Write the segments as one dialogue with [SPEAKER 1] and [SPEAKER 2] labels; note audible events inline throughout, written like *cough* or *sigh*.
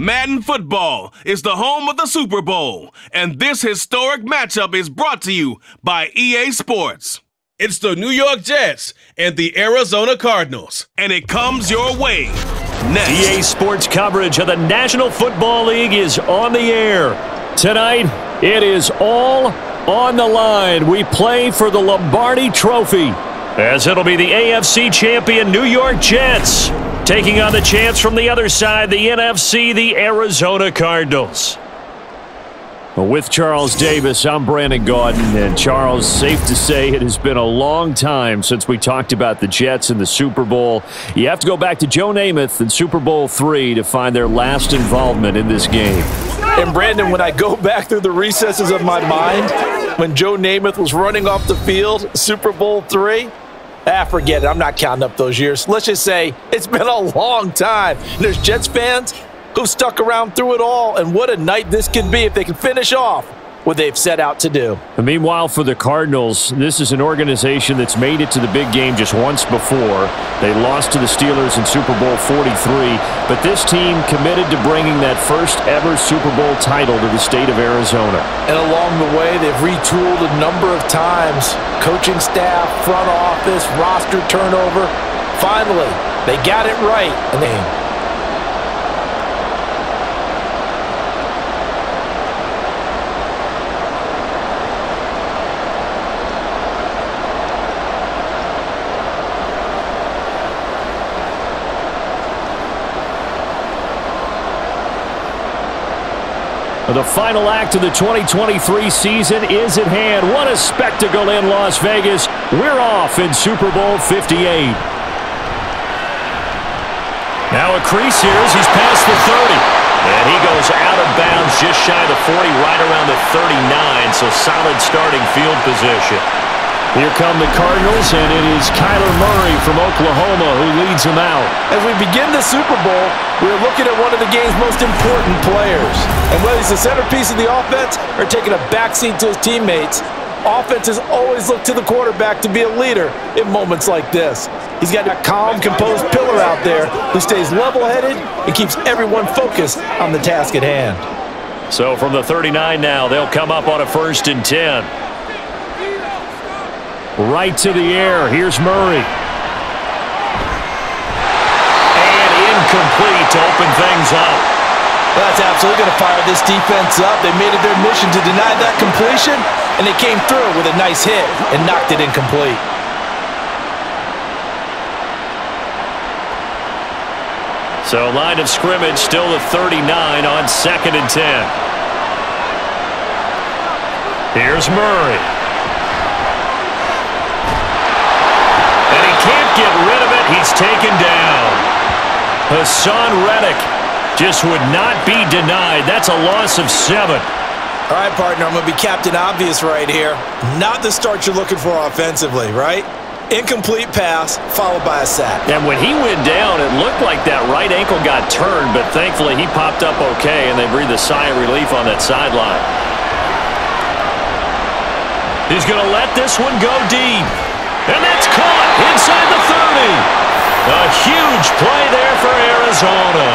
[SPEAKER 1] Madden Football is the home of the Super Bowl, and this historic matchup is brought to you by EA Sports. It's the New York Jets and the Arizona Cardinals, and it comes your way next.
[SPEAKER 2] EA Sports coverage of the National Football League is on the air. Tonight, it is all on the line. We play for the Lombardi Trophy, as it'll be the AFC champion New York Jets taking on the chance from the other side, the NFC, the Arizona Cardinals. With Charles Davis, I'm Brandon Gaudin, And Charles, safe to say it has been a long time since we talked about the Jets and the Super Bowl. You have to go back to Joe Namath in Super Bowl III to find their last involvement in this game.
[SPEAKER 3] And Brandon, when I go *laughs* back through the recesses of my mind, when Joe Namath was running off the field, Super Bowl III, ah, forget it. I'm not counting up those years. Let's just say it's been a long time. There's Jets fans who stuck around through it all, and what a night this could be if they can finish off what they've set out to do.
[SPEAKER 2] And meanwhile, for the Cardinals, this is an organization that's made it to the big game just once before. They lost to the Steelers in Super Bowl 43, but this team committed to bringing that first ever Super Bowl title to the state of Arizona.
[SPEAKER 3] And along the way, they've retooled a number of times. Coaching staff, front office, roster turnover. Finally, they got it right. And they
[SPEAKER 2] The final act of the 2023 season is at hand. What a spectacle in Las Vegas. We're off in Super Bowl 58. Now a crease here as he's past the 30. And he goes out of bounds just shy of the 40, right around the 39, so solid starting field position. Here come the Cardinals, and it is Kyler Murray from Oklahoma who leads them out.
[SPEAKER 3] As we begin the Super Bowl, we're looking at one of the game's most important players. And whether he's the centerpiece of the offense or taking a backseat to his teammates, offenses always look to the quarterback to be a leader in moments like this. He's got a calm, composed pillar out there who stays level-headed and keeps everyone focused on the task at hand.
[SPEAKER 2] So from the 39 now, they'll come up on a first and 10. Right to the air. Here's Murray. And incomplete to open things up.
[SPEAKER 3] That's absolutely going to fire this defense up. They made it their mission to deny that completion, and they came through with a nice hit and knocked it incomplete.
[SPEAKER 2] So line of scrimmage still the 39 on second and 10. Here's Murray. He's taken down. Haason Reddick just would not be denied. That's a loss of seven.
[SPEAKER 3] All right, partner, I'm going to be Captain Obvious right here. Not the start you're looking for offensively, right? Incomplete pass, followed by a sack.
[SPEAKER 2] And when he went down, it looked like that right ankle got turned, but thankfully he popped up okay, and they breathed a sigh of relief on that sideline. He's going to let this one go deep. And that's caught inside the 30. A huge play there for Arizona.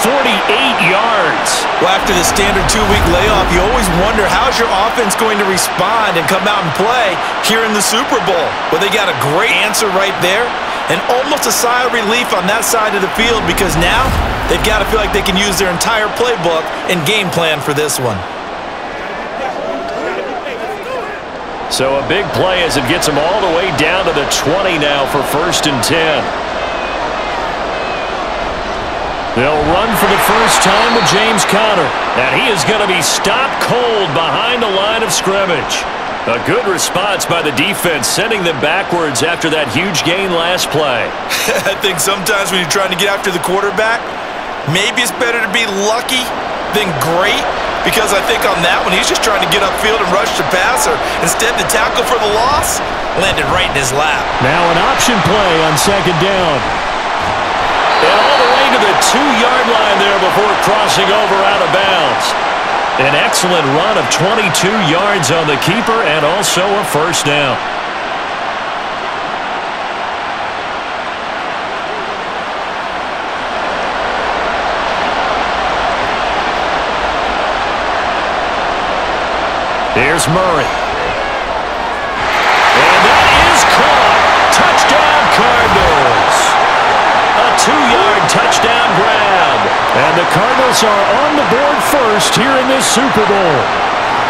[SPEAKER 2] 48 yards.
[SPEAKER 3] Well, after the standard two-week layoff, you always wonder how's your offense going to respond and come out and play here in the Super Bowl. Well, they got a great answer right there and almost a sigh of relief on that side of the field because now they've got to feel like they can use their entire playbook and game plan for this one.
[SPEAKER 2] So a big play as it gets them all the way down to the 20 now for first and 10. They'll run for the first time with James Conner. And he is going to be stopped cold behind the line of scrimmage. A good response by the defense, sending them backwards after that huge gain last play. *laughs*
[SPEAKER 3] I think sometimes when you're trying to get after the quarterback, maybe it's better to be lucky than great because I think on that one, he's just trying to get upfield and rush the passer. Instead, the tackle for the loss landed right in his lap.
[SPEAKER 2] Now an option play on second down the two-yard line there before crossing over out of bounds. An excellent run of 22 yards on the keeper and also a first down. Here's Murray. Touchdown grab. And the Cardinals are on the board first here in this Super Bowl.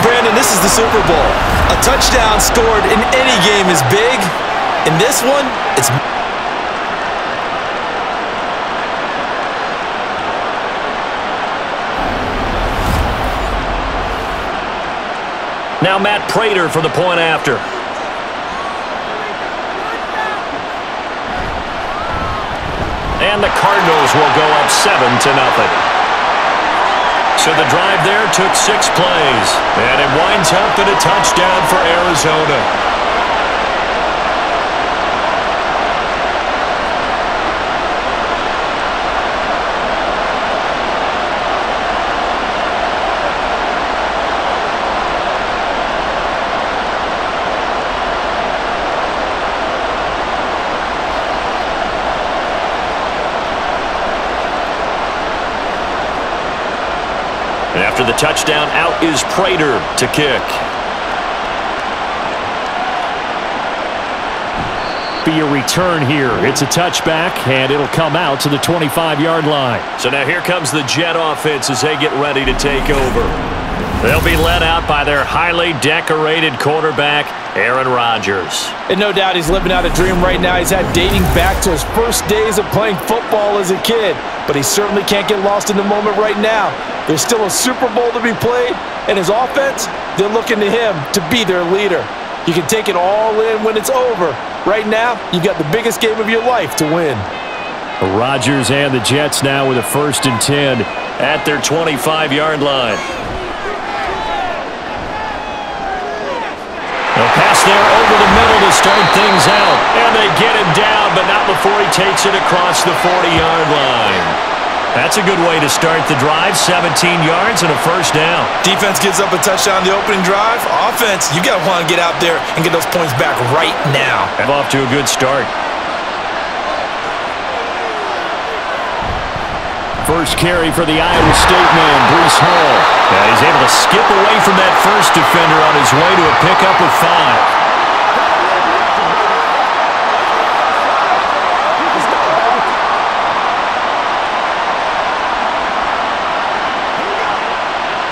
[SPEAKER 3] Brandon, this is the Super Bowl. A touchdown scored in any game is big. In this one, it's...
[SPEAKER 2] Now Matt Prater for the point after. And the Cardinals will go up 7 to nothing. So the drive there took six plays. And it winds up in a touchdown for Arizona. After the touchdown, out is Prater to kick.
[SPEAKER 4] Be a return here. It's a touchback, and it'll come out to the 25-yard line.
[SPEAKER 2] So now here comes the Jet offense as they get ready to take over. They'll be led out by their highly decorated quarterback, Aaron Rodgers.
[SPEAKER 3] And no doubt he's living out a dream right now. He's had dating back to his first days of playing football as a kid. But he certainly can't get lost in the moment right now. There's still a Super Bowl to be played, and his offense, they're looking to him to be their leader. You can take it all in when it's over. Right now, you've got the biggest game of your life to win.
[SPEAKER 4] Rodgers and the Jets now with a first and 10
[SPEAKER 2] at their 25-yard line. A pass there over the middle to start things out. And they get him down, but not before he takes it across the 40-yard line. That's a good way to start the drive. 17 yards and a first down.
[SPEAKER 3] Defense gives up a touchdown the opening drive. Offense, you got to want to get out there and get those points back right now.
[SPEAKER 2] And off to a good start.
[SPEAKER 4] First carry for the Iowa State man, Breece Hall.
[SPEAKER 2] Yeah, he's able to skip away from that first defender on his way to a pickup of five.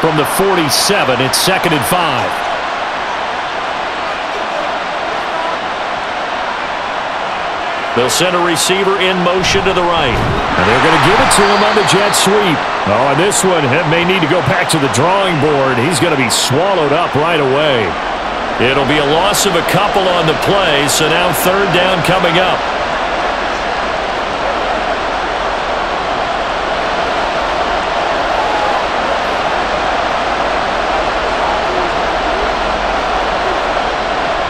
[SPEAKER 4] From the 47, it's second and five.
[SPEAKER 2] They'll send a receiver in motion to the right.
[SPEAKER 4] And they're going to give it to him on the jet sweep. Oh, and this one may need to go back to the drawing board. He's going to be swallowed up right away.
[SPEAKER 2] It'll be a loss of a couple on the play, so now third down coming up.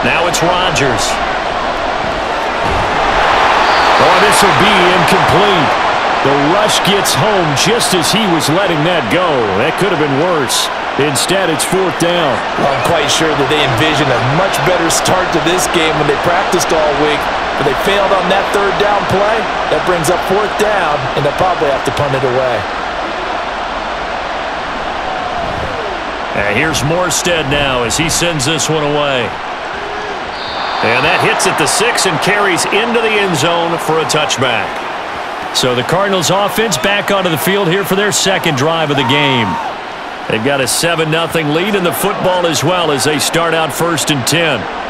[SPEAKER 2] Now it's Rodgers.
[SPEAKER 4] Oh, this will be incomplete. The rush gets home just as he was letting that go. That could have been worse. Instead, it's fourth down.
[SPEAKER 3] Well, I'm quite sure that they envisioned a much better start to this game when they practiced all week, but they failed on that third down play. That brings up fourth down, and they'll probably have to punt it away.
[SPEAKER 2] And here's Morstead now as he sends this one away. And that hits at the six and carries into the end zone for a touchback.
[SPEAKER 4] So the Cardinals offense back onto the field here for their second drive of the game.
[SPEAKER 2] They've got a 7-0 lead in the football as well as they start out first and 10.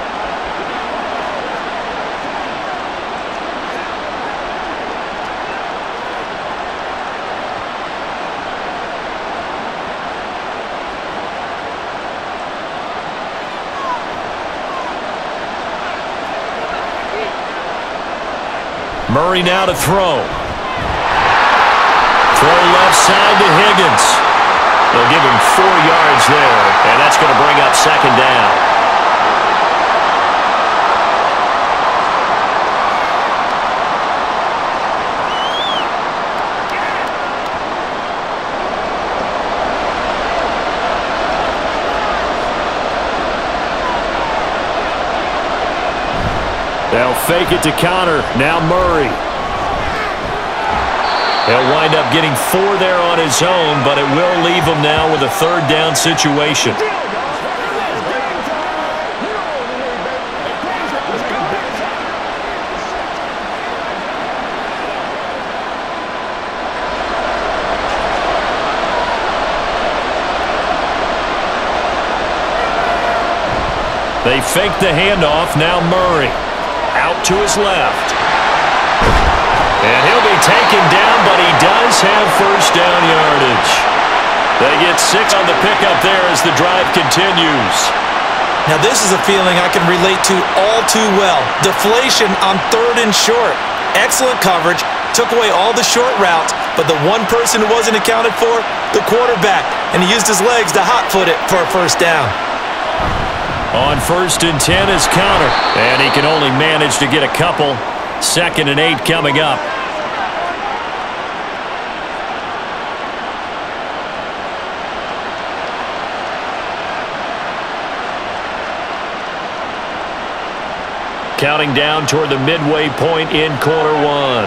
[SPEAKER 2] Murray now to throw. Throw left side to Higgins. They'll give him four yards there, and that's going to bring up second down.
[SPEAKER 4] fake it to counter. Now Murray.
[SPEAKER 2] He'll wind up getting four there on his own, but it will leave him now with a third down situation. They fake the handoff. Now Murray to his left. And he'll be taken down, but he does have first down yardage. They get six on the pickup there as the drive continues.
[SPEAKER 3] Now this is a feeling I can relate to all too well. Deflation on third and short. Excellent coverage, took away all the short routes, but the one person who wasn't accounted for, the quarterback, and he used his legs to hot-foot it for a first down.
[SPEAKER 2] On first and 10 is counter. and he can only manage to get a couple. Second and eight coming up. Counting down toward the midway point in quarter one.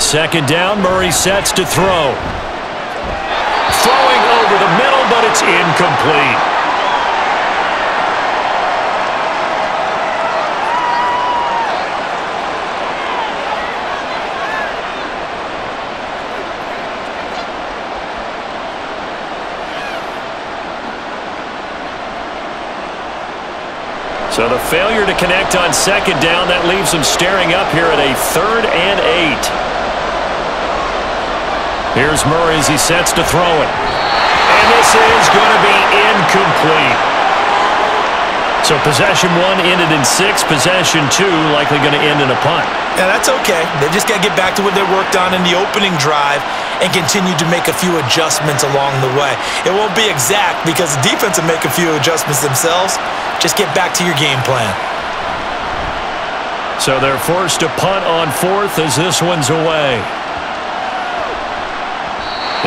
[SPEAKER 2] Second down, Murray sets to throw. Throwing over the middle, but it's incomplete. So the failure to connect on second down, that leaves them staring up here at a third and eight. Here's Murray as he sets to throw it. This is going to be incomplete. So possession one ended in six. Possession two likely going to end in a punt.
[SPEAKER 3] Yeah, that's okay. They just got to get back to what they worked on in the opening drive and continue to make a few adjustments along the way. It won't be exact because the defense will make a few adjustments themselves. Just get back to your game plan.
[SPEAKER 2] So they're forced to punt on fourth as this one's away.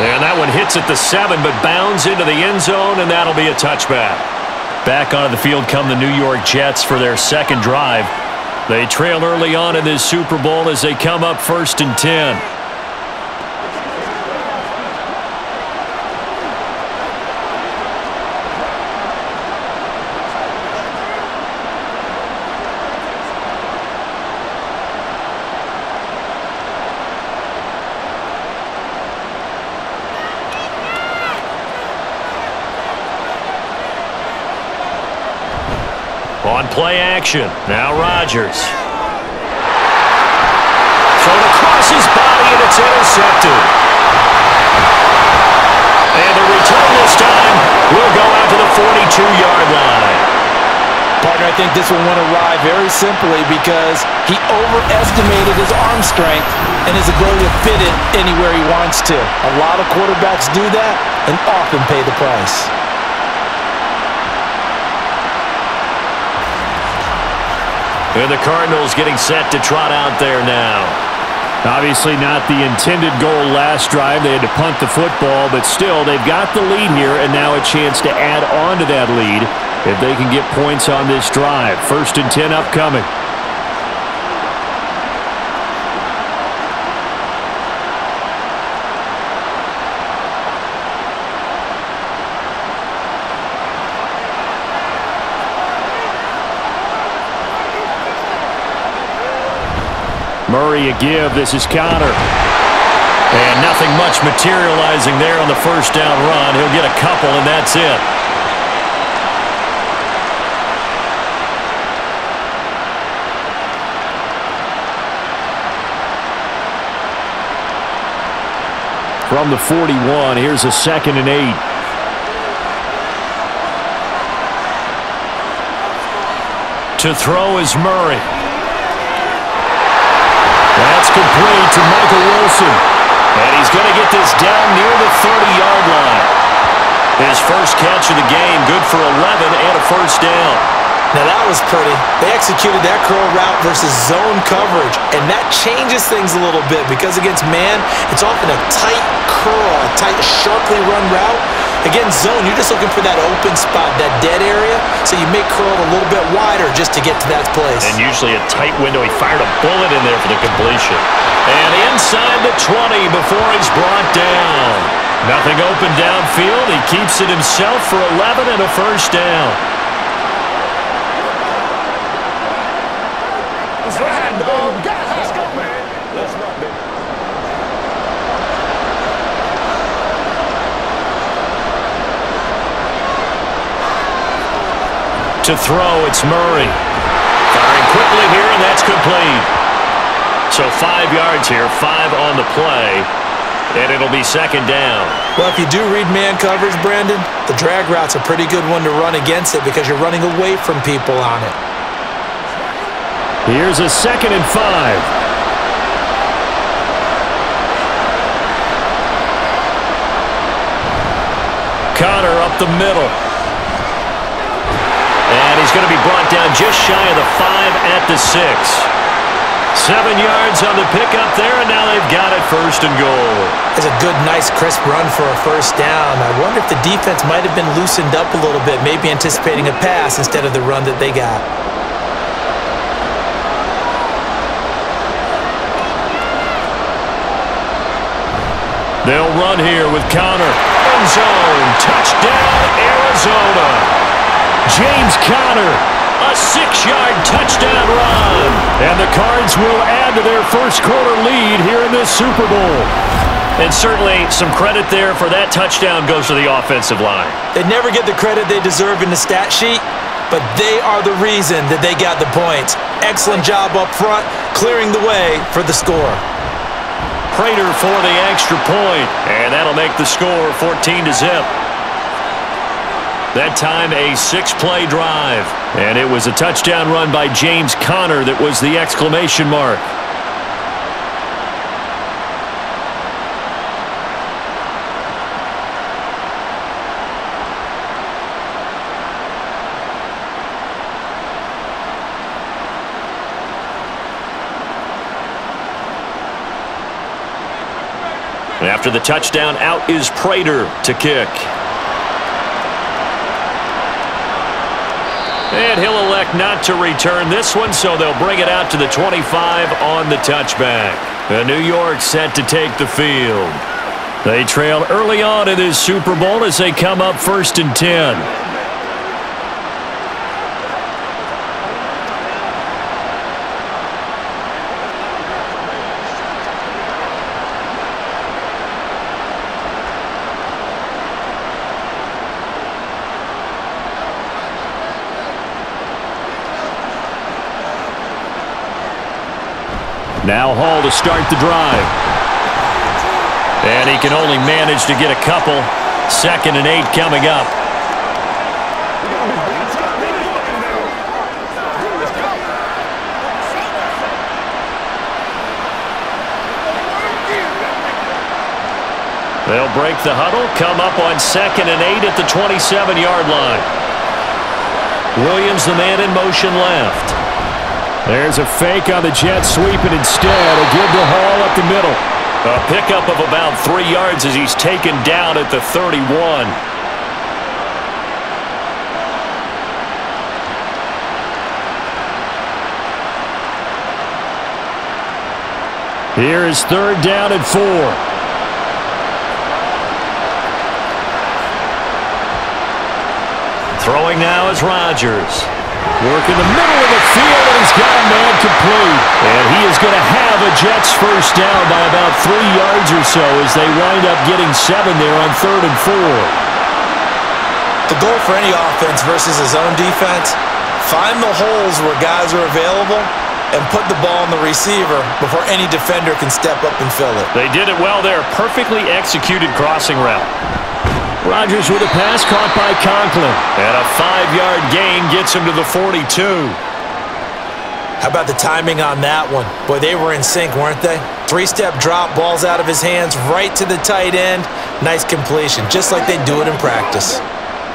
[SPEAKER 2] And that one hits at the seven, but bounds into the end zone, and that'll be a touchback. Back onto the field come the New York Jets for their second drive. They trail early on in this Super Bowl as they come up first and 10. On play action. Now Rodgers. Thrown across his body, and it's intercepted. And the return this time will go out to the 42-yard line.
[SPEAKER 3] Partner, I think this one went awry very simply because he overestimated his arm strength and his ability to fit it anywhere he wants to. A lot of quarterbacks do that and often pay the price.
[SPEAKER 2] And the Cardinals getting set to trot out there now.
[SPEAKER 4] Obviously not the intended goal last drive. They had to punt the football, but still, they've got the lead here, and now a chance to add on to that lead if they can get points on this drive. First and 10 upcoming. Murray a give. This is Conner.
[SPEAKER 2] And nothing much materializing there on the first down run. He'll get a couple, and that's it.
[SPEAKER 4] From the 41, here's a second and eight.
[SPEAKER 2] To throw is Murray. To Michael Wilson. And he's going to get this down near the 30-yard line. His first catch of the game, good for 11 and a first down.
[SPEAKER 3] Now that was pretty. They executed that curl route versus zone coverage, and that changes things a little bit because against man, it's often a tight curl, a tight, sharply run route. Against zone, you're just looking for that open spot, that dead area, so you make curl a little bit wider just to get to that place.
[SPEAKER 2] And usually a tight window. He fired a bullet in there for the completion. And inside the 20 before he's brought down. Nothing open downfield. He keeps it himself for 11 and a first down. To throw, it's Murray. Firing quickly here, and that's complete. So five yards here, five on the play, and it'll be second down.
[SPEAKER 3] Well, if you do read man coverage, Brandon, the drag route's a pretty good one to run against it because you're running away from people on it.
[SPEAKER 2] Here's a second and five. Conner up the middle. He's going to be brought down just shy of the five at the six. Seven yards on the pickup there, and now they've got it first and goal.
[SPEAKER 3] It's a good, nice, crisp run for a first down. I wonder if the defense might have been loosened up a little bit, maybe anticipating a pass instead of the run that they got.
[SPEAKER 2] They'll run here with Conner. End zone. Touchdown, Arizona. James Conner a six-yard touchdown run. And the Cards will add to their first quarter lead here in this Super Bowl. And certainly some credit there for that touchdown goes to the offensive line.
[SPEAKER 3] They never get the credit they deserve in the stat sheet, but they are the reason that they got the points. Excellent job up front, clearing the way for the score.
[SPEAKER 2] Prater for the extra point, and that'll make the score 14 to zip. That time a six-play drive. And it was a touchdown run by James Conner that was the exclamation mark. And after the touchdown, out is Prater to kick. And he'll elect not to return this one, so they'll bring it out to the 25 on the touchback. The New York set to take the field. They trail early on in this Super Bowl as they come up first and 10. Now Hall to start the drive. And he can only manage to get a couple. Second and eight coming up. They'll break the huddle, come up on second and eight at the 27-yard line. Williams, the man in motion left. There's a fake on the jet sweeping instead. A give to Hall up the middle. A pickup of about three yards as he's taken down at the 31. Here is third down and four. Throwing now is Rodgers. Work in the middle of the field, and he's got a man complete. And he is going to have a Jets first down by about three yards or so as they wind up getting seven there on third and four.
[SPEAKER 3] The goal for any offense versus his own defense, find the holes where guys are available and put the ball on the receiver before any defender can step up and fill it.
[SPEAKER 2] They did it well there. Perfectly executed crossing route. Rodgers with a pass caught by Conklin. And a five-yard gain gets him to the 42.
[SPEAKER 3] How about the timing on that one? Boy, they were in sync, weren't they? Three-step drop, balls out of his hands, right to the tight end. Nice completion, just like they do it in practice.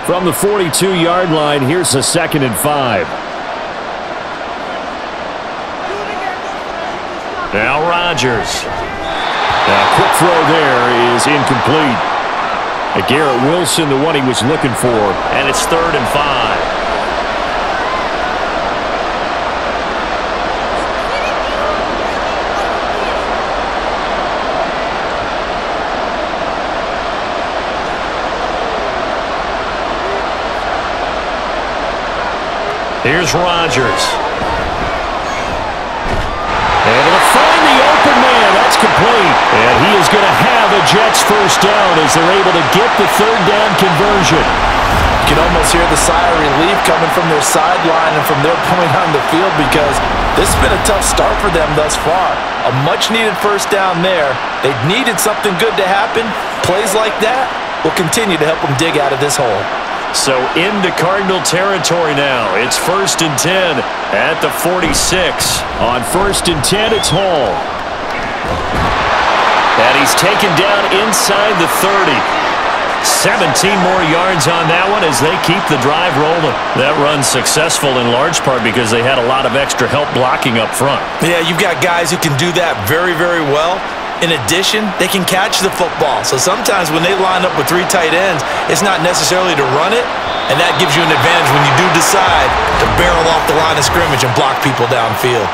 [SPEAKER 2] From the 42-yard line, here's a second and five. Now Rodgers. A quick throw there is incomplete. Garrett Wilson, the one he was looking for. And it's third and five. Here's Rodgers. Able to find the open man. That's complete. And he is going to have a Jets first down as they're able to get the third down conversion.
[SPEAKER 3] You can almost hear the sigh of relief coming from their sideline and from their *laughs* point on the field because this has been a tough start for them thus far. A much-needed first down there. They needed something good to happen. Plays like that will continue to help them dig out of this hole.
[SPEAKER 2] So into Cardinal territory now. It's first and 10 at the 46. On first and 10, it's Hall. And he's taken down inside the 30. 17 more yards on that one as they keep the drive rolling. That run successful in large part because they had a lot of extra help blocking up front.
[SPEAKER 3] Yeah, you've got guys who can do that very, very well. In addition, they can catch the football. So sometimes when they line up with three tight ends, it's not necessarily to run it, and that gives you an advantage when you do decide to barrel off the line of scrimmage and block people downfield.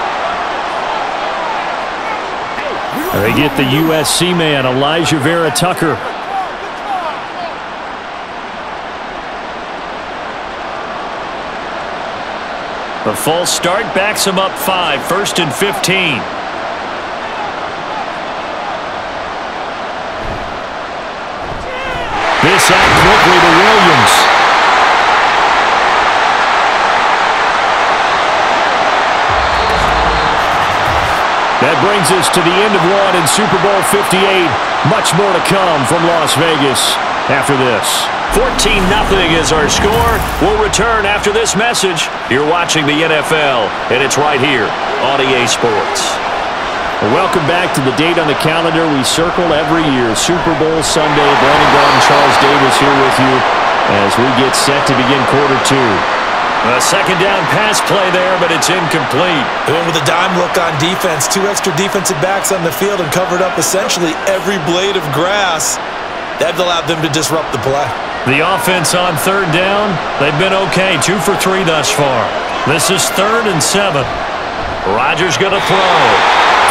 [SPEAKER 2] They get the USC man, Elijah Vera-Tucker. The false start backs him up five, first and 15. Brings us to the end of one in Super Bowl 58. Much more to come from Las Vegas after this. 14-0 is our score. We'll return after this message. You're watching the NFL, and it's right here on EA Sports. Welcome back to the date on the calendar we circle every year, Super Bowl Sunday. Brandon Gaudin, Charles Davis here with you as we get set to begin quarter two. A second down pass play there, but it's incomplete.
[SPEAKER 3] And with a dime look on defense, two extra defensive backs on the field and covered up essentially every blade of grass. That allowed them to disrupt the play.
[SPEAKER 2] The offense on third down, they've been okay, two for three thus far. This is third and seven. Rodgers going to throw.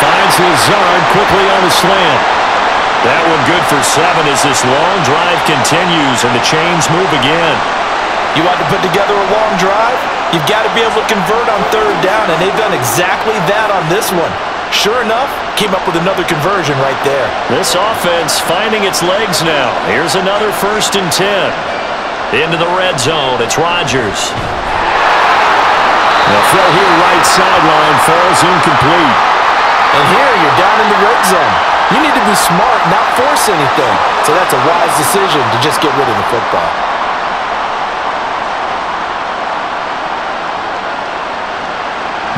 [SPEAKER 2] Finds Lazard quickly on the slant. That one good for seven as this long drive continues and the chains move again.
[SPEAKER 3] You want to put together a long drive? You've got to be able to convert on third down, and they've done exactly that on this one. Sure enough, came up with another conversion right there.
[SPEAKER 2] This offense finding its legs now. Here's another first and ten. Into the red zone, it's Rodgers. The throw here right sideline falls incomplete.
[SPEAKER 3] And here you're down in the red zone. You need to be smart, not force anything. So that's a wise decision to just get rid of the football.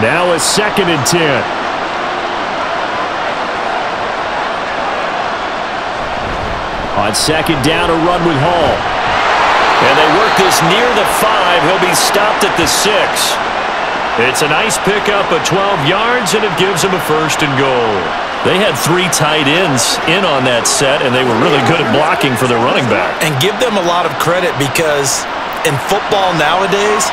[SPEAKER 2] Now a second and ten. On second down, a run with Hall. And they work this near the five. He'll be stopped at the six. It's a nice pickup of 12 yards, and it gives them a first and goal. They had three tight ends in on that set, and they were really good at blocking for their running back.
[SPEAKER 3] And give them a lot of credit because in football nowadays,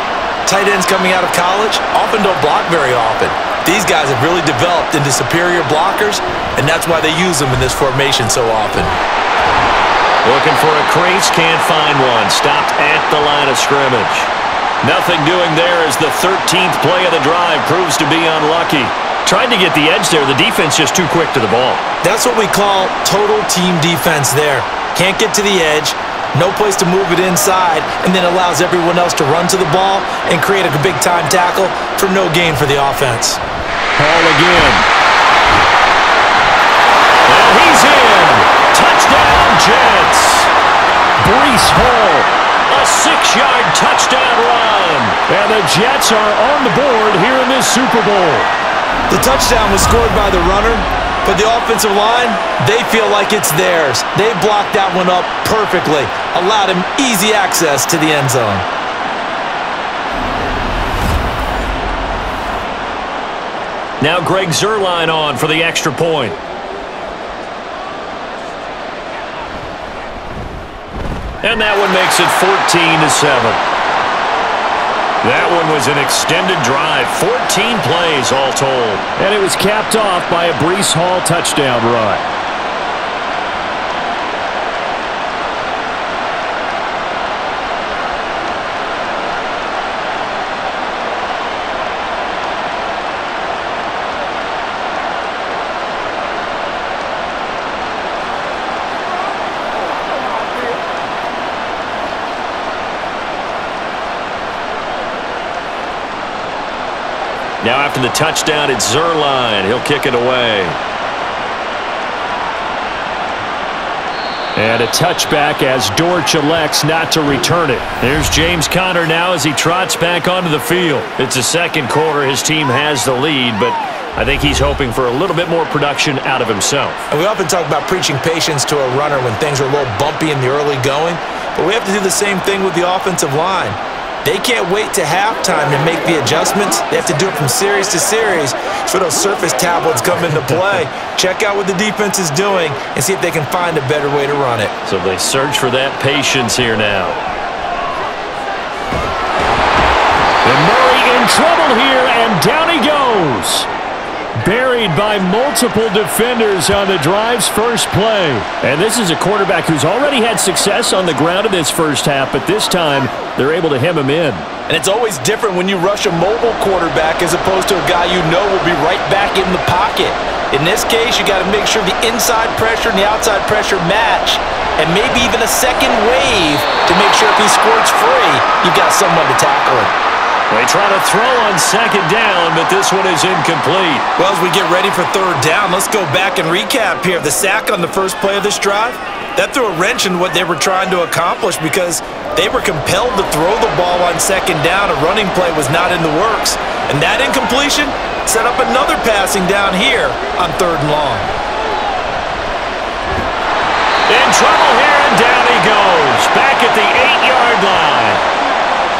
[SPEAKER 3] tight ends coming out of college often don't block very often. These guys have really developed into superior blockers, and that's why they use them in this formation so often.
[SPEAKER 2] Looking for a crease, can't find one. Stopped at the line of scrimmage. Nothing doing there as the 13th play of the drive proves to be unlucky. Tried to get the edge there. The defense just too quick to the ball.
[SPEAKER 3] That's what we call total team defense there. Can't get to the edge, no place to move it inside, and then allows everyone else to run to the ball and create a big-time tackle for no gain for the offense.
[SPEAKER 2] Hall again. And he's in. Touchdown, Jets. Breece Hall a six-yard touchdown run. And the Jets are on the board here in this Super Bowl.
[SPEAKER 3] The touchdown was scored by the runner, but the offensive line, they feel like it's theirs. They blocked that one up perfectly, allowed him easy access to the end zone.
[SPEAKER 2] Now Greg Zuerlein on for the extra point. And that one makes it 14 to 7. That one was an extended drive, 14 plays all told. And it was capped off by a Breece Hall touchdown run. Now after the touchdown, it's Zuerlein. He'll kick it away. And a touchback as Dortch elects not to return it. There's James Conner now as he trots back onto the field. It's a second quarter. His team has the lead, but I think he's hoping for a little bit more production out of himself.
[SPEAKER 3] And we often talk about preaching patience to a runner when things are a little bumpy in the early going, but we have to do the same thing with the offensive line. They can't wait to halftime to make the adjustments. They have to do it from series to series so those surface tablets come into play. Check out what the defense is doing and see if they can find a better way to run it.
[SPEAKER 2] So they search for that patience here now.
[SPEAKER 5] And Murray in trouble here, and down he goes. Buried by multiple defenders on the drive's first play. And this is a quarterback who's already had success on the ground in this first half, but this time they're able to hem him in.
[SPEAKER 3] And it's always different when you rush a mobile quarterback as opposed to a guy you know will be right back in the pocket. In this case, you got to make sure the inside pressure and the outside pressure match, and maybe even a second wave to make sure if he squirts free, you've got someone to tackle him.
[SPEAKER 2] They try to throw on second down, but this one is incomplete.
[SPEAKER 3] Well, as we get ready for third down, let's go back and recap here. The sack on the first play of this drive, that threw a wrench in what they were trying to accomplish because they were compelled to throw the ball on second down. A running play was not in the works. And that incompletion set up another passing down here on third and long.
[SPEAKER 2] In trouble here, and down he goes. Back at the eight-yard line.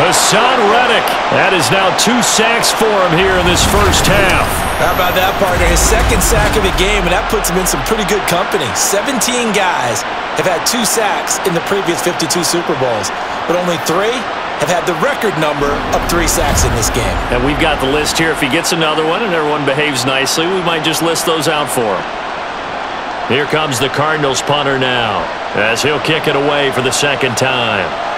[SPEAKER 2] Haason Reddick. That is now two sacks for him here in this first half.
[SPEAKER 3] How about that, partner? His second sack of the game, and that puts him in some pretty good company. 17 guys have had two sacks in the previous 52 Super Bowls, but only three have had the record number of three sacks in this game.
[SPEAKER 2] And we've got the list here. If he gets another one and everyone behaves nicely, we might just list those out for him. Here comes the Cardinals punter now as he'll kick it away for the second time.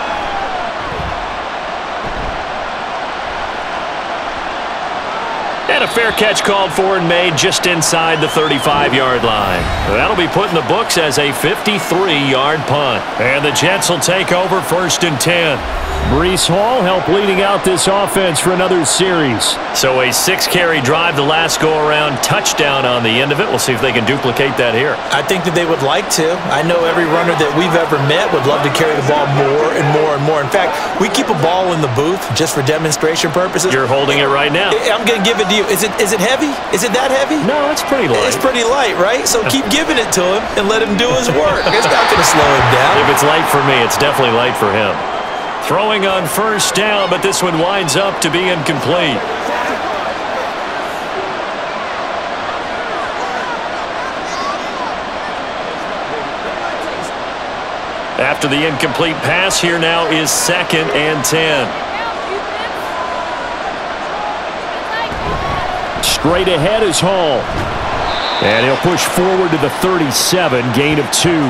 [SPEAKER 2] And a fair catch called for and made just inside the 35-yard line. That'll be put in the books as a 53-yard punt. And the Jets will take over first and 10.
[SPEAKER 5] Breece Hall helped leading out this offense for another series.
[SPEAKER 2] So a six-carry drive the last go-around, touchdown on the end of it. We'll see if they can duplicate that here.
[SPEAKER 3] I think that they would like to. I know every runner that we've ever met would love to carry the ball more and more and more. In fact, we keep a ball in the booth just for demonstration purposes.
[SPEAKER 2] You're holding it right now.
[SPEAKER 3] I'm going to give it to you. Is it is it heavy? Is it that heavy?
[SPEAKER 2] No, it's pretty light.
[SPEAKER 3] It's pretty light, right? So keep *laughs* giving it to him and let him do his work. *laughs* It's not going to slow him down.
[SPEAKER 2] If it's light for me, it's definitely light for him. Throwing on first down, but this one winds up to be incomplete. After the incomplete pass, here now is second and 10.
[SPEAKER 5] Straight ahead is Hall. And he'll push forward to the 37, gain of two.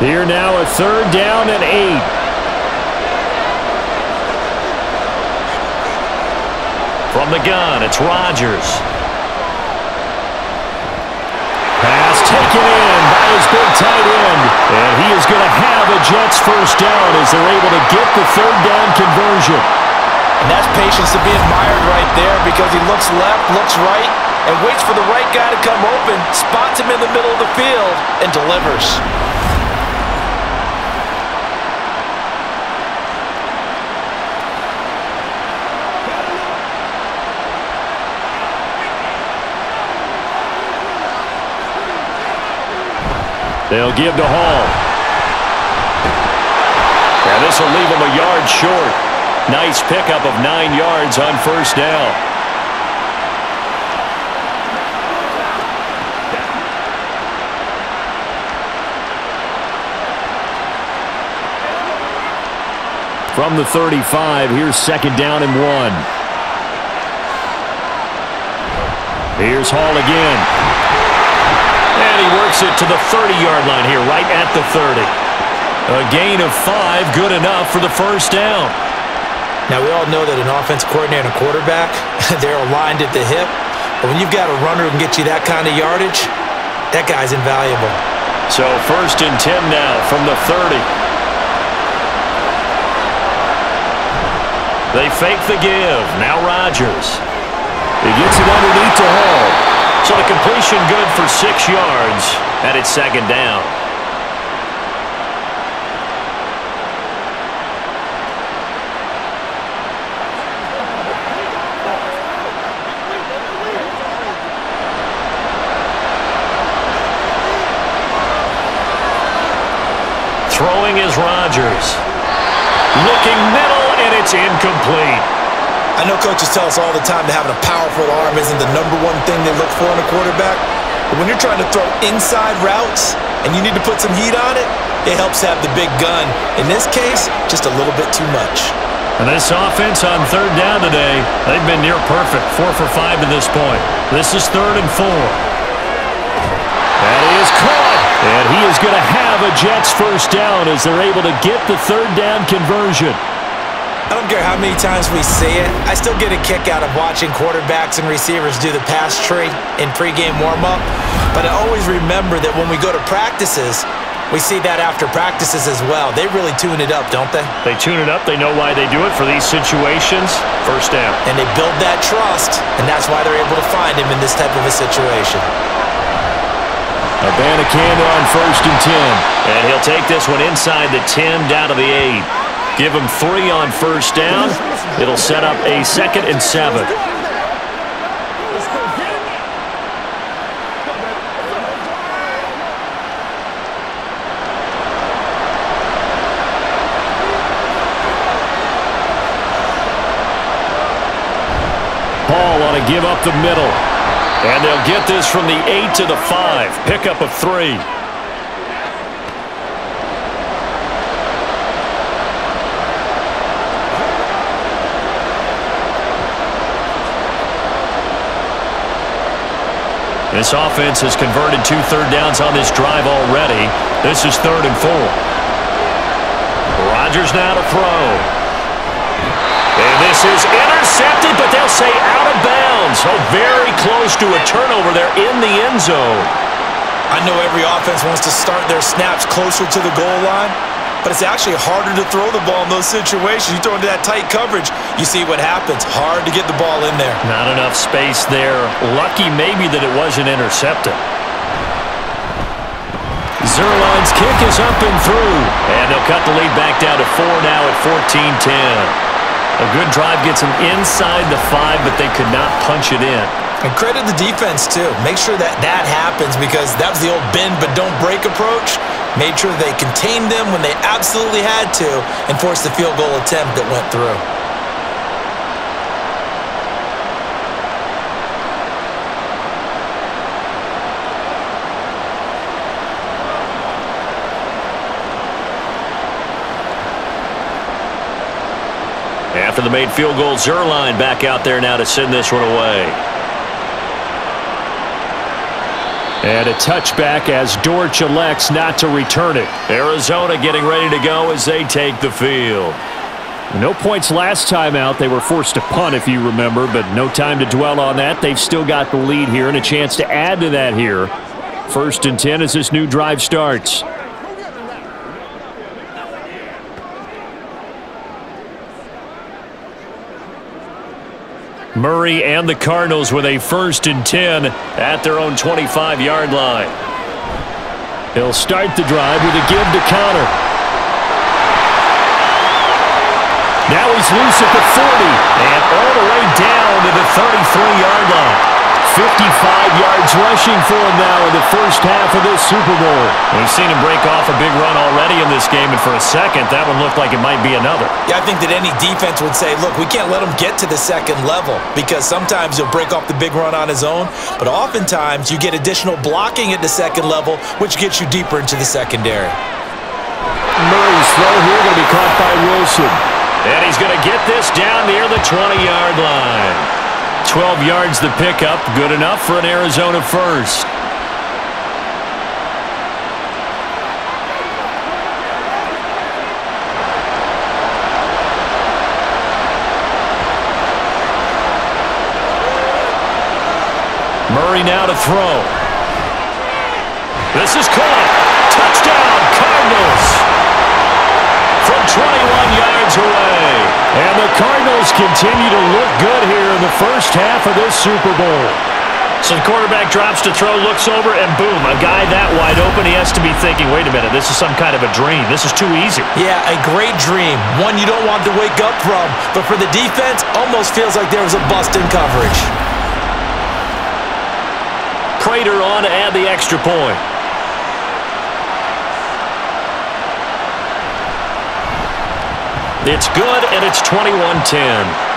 [SPEAKER 5] Here now a third down and eight.
[SPEAKER 2] From the gun, it's Rodgers.
[SPEAKER 5] Pass taken in by his big tight end. And he is going to have a Jets first down as they're able to get the third down conversion.
[SPEAKER 3] And that's patience to be admired right there because he looks left, looks right, and waits for the right guy to come open, spots him in the middle of the field, and delivers.
[SPEAKER 5] They'll give to Hall.
[SPEAKER 2] And this will leave him a yard short. Nice pickup of nine yards on first down.
[SPEAKER 5] From the 35, here's second down and one. Here's Hall again.
[SPEAKER 2] He works it to the 30-yard line here, right at the 30. A gain of five, good enough for the first down.
[SPEAKER 3] Now, we all know that an offense coordinator and a quarterback, *laughs* they're aligned at the hip. But when you've got a runner who can get you that kind of yardage, that guy's invaluable.
[SPEAKER 2] So first and 10 now from the 30. They fake the give. Now Rodgers. He gets it underneath to Hall. So the completion good for six yards, and it's second down. Throwing is Rodgers. Looking middle, and it's incomplete.
[SPEAKER 3] I know coaches tell us all the time that having a powerful arm isn't the number one thing they look for in a quarterback. But when you're trying to throw inside routes and you need to put some heat on it, it helps have the big gun. In this case, just a little bit too much.
[SPEAKER 2] And this offense on third down today, they've been near perfect. Four for five to this point. This is third and four. That is caught. And he is going to have a Jets first down as they're able to get the third down conversion.
[SPEAKER 3] I don't care how many times we see it. I still get a kick out of watching quarterbacks and receivers do the pass tree in pregame warm-up. But I always remember that when we go to practices, we see that after practices as well. They really tune it up, don't they?
[SPEAKER 2] They tune it up. They know why they do it for these situations. First down.
[SPEAKER 3] And they build that trust, and that's why they're able to find him in this type of a situation.
[SPEAKER 2] Abanikanda on first and 10. And he'll take this one inside the 10 down to the 8. Give him three on first down. It'll set up a second and seven. Hall on a give up the middle. And they'll get this from the 8 to the 5. Pickup of three. This offense has converted two third downs on this drive already. This is third and four. Rodgers now to throw. And this is intercepted, but they'll say out of bounds. So very close to a turnover there in the end zone.
[SPEAKER 3] I know every offense wants to start their snaps closer to the goal line, but it's actually harder to throw the ball in those situations. You throw into that tight coverage, you see what happens. Hard to get the ball in there.
[SPEAKER 2] Not enough space there. Lucky maybe that it wasn't intercepted. Zuerlein's kick is up and through. And they'll cut the lead back down to four now at 14-10. A good drive gets them inside the five, but they could not punch it in.
[SPEAKER 3] And credit the defense, too. Make sure that that happens because that was the old bend but don't break approach. Made sure they contained them when they absolutely had to and forced the field goal attempt that went through.
[SPEAKER 2] After the made field goal, Zuerlein back out there now to send this one away. And a touchback as Dortch elects not to return it. Arizona getting ready to go as they take the field. No points last time out. They were forced to punt, if you remember, but no time to dwell on that. They've still got the lead here and a chance to add to that here. First and 10 as this new drive starts. Murray and the Cardinals with a first and 10 at their own 25-yard line. He'll start the drive with a give to Conner. Now he's loose at the 40 and all the way down to the 33-yard line. 55 yards rushing for him now in the first half of this Super Bowl. We've seen him break off a big run already in this game, and for a second, that one looked like it might be another.
[SPEAKER 3] Yeah, I think that any defense would say, look, we can't let him get to the second level because sometimes he'll break off the big run on his own, but oftentimes you get additional blocking at the second level, which gets you deeper into the secondary.
[SPEAKER 2] Murray's throw here going to be caught by Wilson. And he's going to get this down near the 20-yard line. 12 yards the pickup. Good enough for an Arizona first. Murray now to throw. This is caught. From 21 yards away. And the Cardinals continue to look good here in the first half of this Super Bowl. So the quarterback drops to throw, looks over, and boom, a guy that wide open, he has to be thinking, wait a minute, this is some kind of a dream. This is too easy.
[SPEAKER 3] Yeah, a great dream. One you don't want to wake up from. But for the defense, almost feels like there was a bust in coverage.
[SPEAKER 2] Prater on to add the extra point. It's good, and it's 21-10.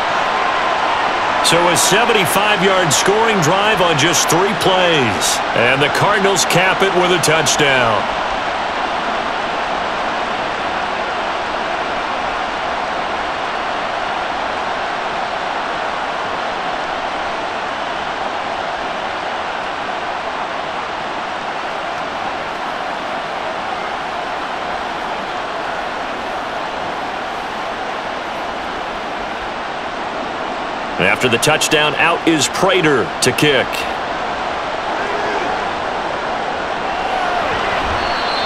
[SPEAKER 2] So a 75-yard scoring drive on just three plays. And the Cardinals cap it with a touchdown. After the touchdown, out is Prater to kick.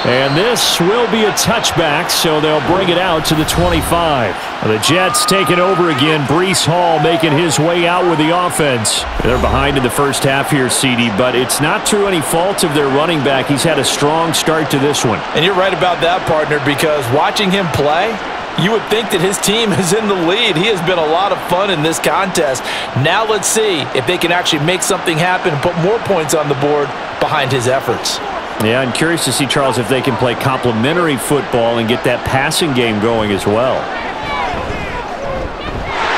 [SPEAKER 4] And this will be a touchback, so they'll bring it out to the 25. The Jets taking over again. Breece Hall making his way out with the offense. They're behind in the first half here, CD, but it's not through any fault of their running back. He's had a strong start to this one.
[SPEAKER 3] And you're right about that, partner, because watching him play, you would think that his team *laughs* is in the lead. He has been a lot of fun in this contest. Now let's see if they can actually make something happen and put more points on the board behind his efforts.
[SPEAKER 4] Yeah, I'm curious to see, Charles, if they can play complementary football and get that passing game going as well.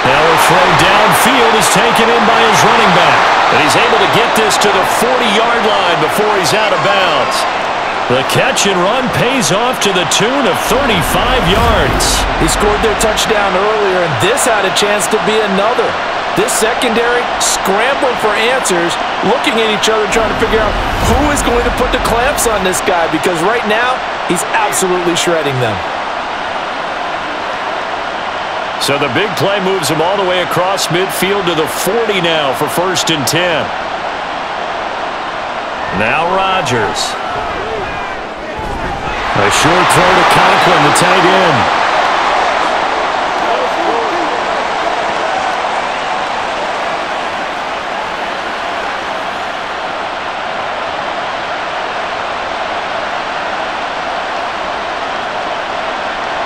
[SPEAKER 2] Now a throw downfield is taken in by his running back. And he's able to get this to the 40-yard line before he's out of bounds. The catch and run pays off to the tune of 35 yards.
[SPEAKER 3] He scored their touchdown earlier, and this had a chance to be another. This secondary scrambling for answers, looking at each other, trying to figure out who is going to put the clamps on this guy because right now he's absolutely shredding them.
[SPEAKER 2] So the big play moves him all the way across midfield to the 40 now for first and 10. Now Rodgers.
[SPEAKER 4] A short throw to Conklin, to tight end.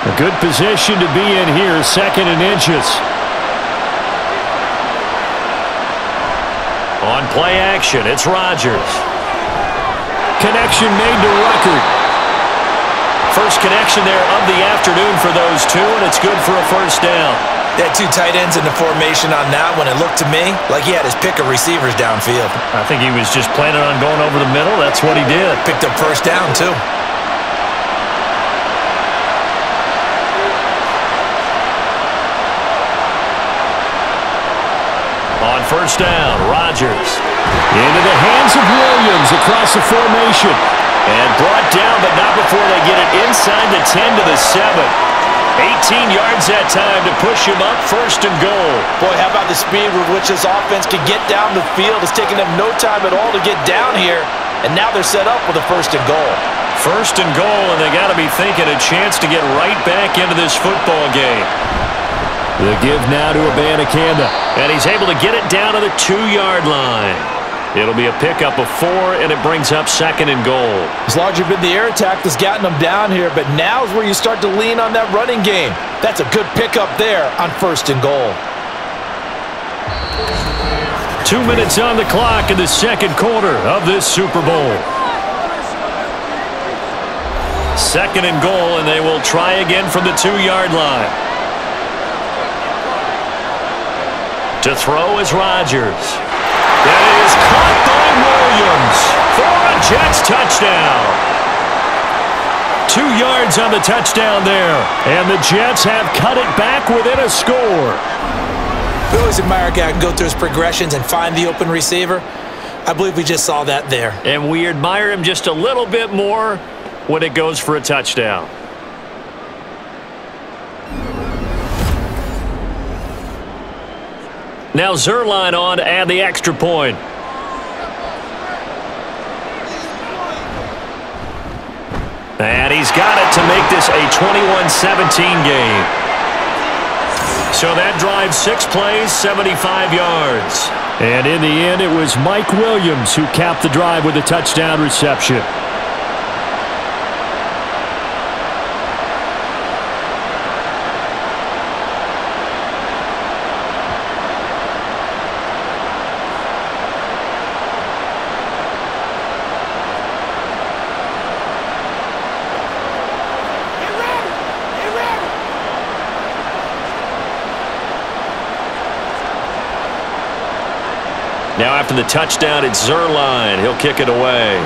[SPEAKER 4] A good position to be in here, second and inches.
[SPEAKER 2] On play action, it's Rodgers.
[SPEAKER 4] Connection made to Ruckert.
[SPEAKER 2] First connection there of the afternoon for those two, and it's good for a first down.
[SPEAKER 3] They had two tight ends in the formation on that one. It looked to me like he had his pick of receivers downfield.
[SPEAKER 2] I think he was just planning on going over the middle. That's what he did.
[SPEAKER 3] Picked up first down, too.
[SPEAKER 2] On first down, Rodgers.
[SPEAKER 4] Into the hands of Williams across the formation.
[SPEAKER 2] And brought down, but not before they get it inside the 10 to the 7. 18 yards that time to push him up first and goal.
[SPEAKER 3] Boy, how about the speed with which this offense can get down the field? It's taking them no time at all to get down here, and now they're set up with a first and goal.
[SPEAKER 2] First and goal, and they got to be thinking a chance to get right back into this football game.
[SPEAKER 4] The give now to Abanikanda.
[SPEAKER 2] And he's able to get it down to the two-yard line. It'll be a pickup of four, and it brings up second and goal.
[SPEAKER 3] As largely been the air attack that's gotten them down here, but now's where you start to lean on that running game. That's a good pickup there on first and goal.
[SPEAKER 2] Two minutes on the clock in the second quarter of this Super Bowl. Second and goal, and they will try again from the two-yard line. To throw is Rodgers. That is caught Williams for a Jets touchdown.
[SPEAKER 4] Two yards on the touchdown there. And the Jets have cut it back within a score.
[SPEAKER 3] We always admire a guy can go through his progressions and find the open receiver. I believe we just saw that there.
[SPEAKER 2] And we admire him just a little bit more when it goes for a touchdown. Now Zuerlein on to add the extra point. And he's got it to make this a 21-17 game. So that drive, six plays, 75 yards.
[SPEAKER 4] And in the end, it was Mike Williams who capped the drive with a touchdown reception.
[SPEAKER 2] Now after the touchdown, it's Zuerlein. He'll kick it away.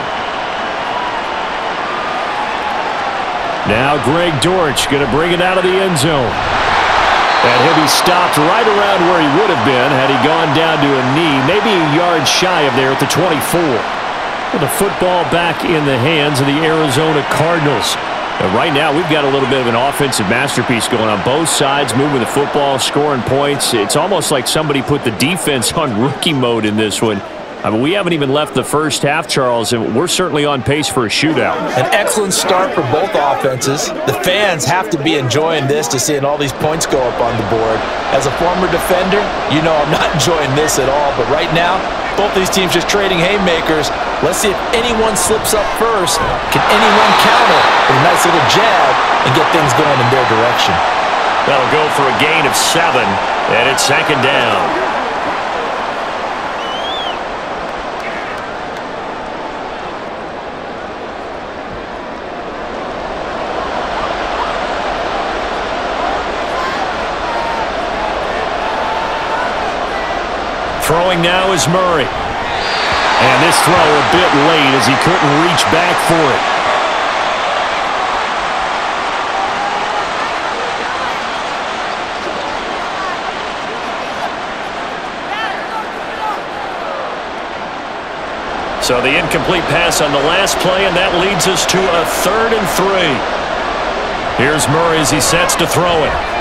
[SPEAKER 4] Now Greg Dortch going to bring it out of the end zone. And he'll be stopped right around where he would have been had he gone down to a knee, maybe a yard shy of there at the 24. With the football back in the hands of the Arizona Cardinals. And right now, we've got a little bit of an offensive masterpiece going on both sides, moving the football, scoring points. It's almost like somebody put the defense *laughs* on rookie mode in this one. I mean, we haven't even left the first half, Charles, and we're certainly on pace for a shootout.
[SPEAKER 3] An excellent start for both offenses. The fans have to be enjoying this to seeing all these points go up on the board. As a former defender, you know I'm not *laughs* enjoying this at all, but right now, both these teams just trading haymakers. Let's see if anyone slips up first. Can anyone counter with a nice little jab and get things going in their direction?
[SPEAKER 2] That'll go for a gain of seven, and it's second down. Throwing now is Murray.
[SPEAKER 4] And this throw a bit late as he couldn't reach back for it.
[SPEAKER 2] So the incomplete pass on the last play, and that leads us to a third and three. Here's Murray as he sets to throw it.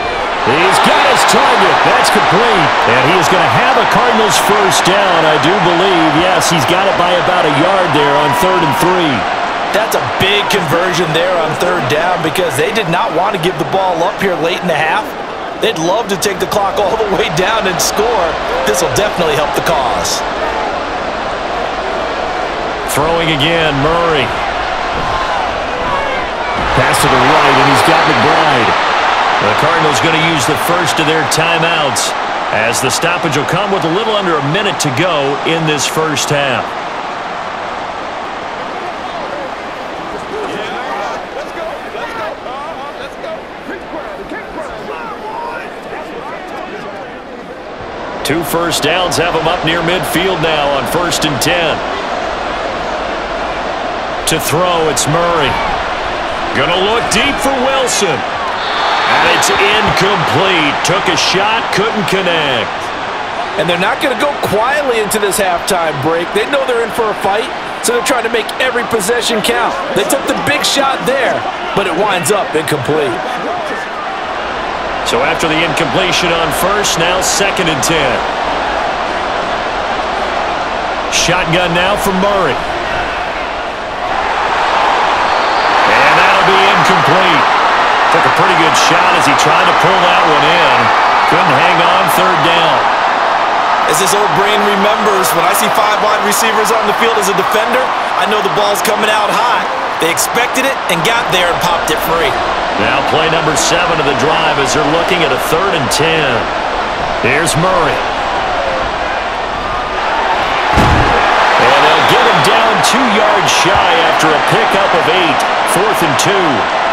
[SPEAKER 4] He's got his target. That's complete. And he is going to have a Cardinals first down, I do believe. Yes, he's got it by about a yard there on third and three.
[SPEAKER 3] That's a big conversion there on third down because they did not want to give the ball up here late in the half. They'd love to take the clock all the way down and score. This will definitely help the cause.
[SPEAKER 2] Throwing again, Murray.
[SPEAKER 4] Pass to the right, and he's got McBride.
[SPEAKER 2] The Cardinals going to use the first of their timeouts as the stoppage will come with a little under a minute to go in this first half. Two first downs have them up near midfield now on first and ten. To throw, it's Murray. Gonna look deep for Wilson. And it's incomplete. Took a shot, couldn't connect.
[SPEAKER 3] And they're not going to go quietly into this halftime break. They know they're in for a fight, so they're trying to make every possession count. They took the big shot there, but it winds up incomplete.
[SPEAKER 2] So after the incompletion on first, now second and ten. Shotgun now for Murray. And that'll be incomplete. Took a pretty good shot as he tried to pull that one in. Couldn't hang on third down.
[SPEAKER 3] As his old brain remembers, when I see five wide receivers on the field as a defender, I know the ball's coming out high. They expected it and got there and popped it free.
[SPEAKER 2] Now play number seven of the drive as they're looking at a third and ten. Here's Murray. And they'll get him down two yards shy after a pickup of eight. Fourth and two.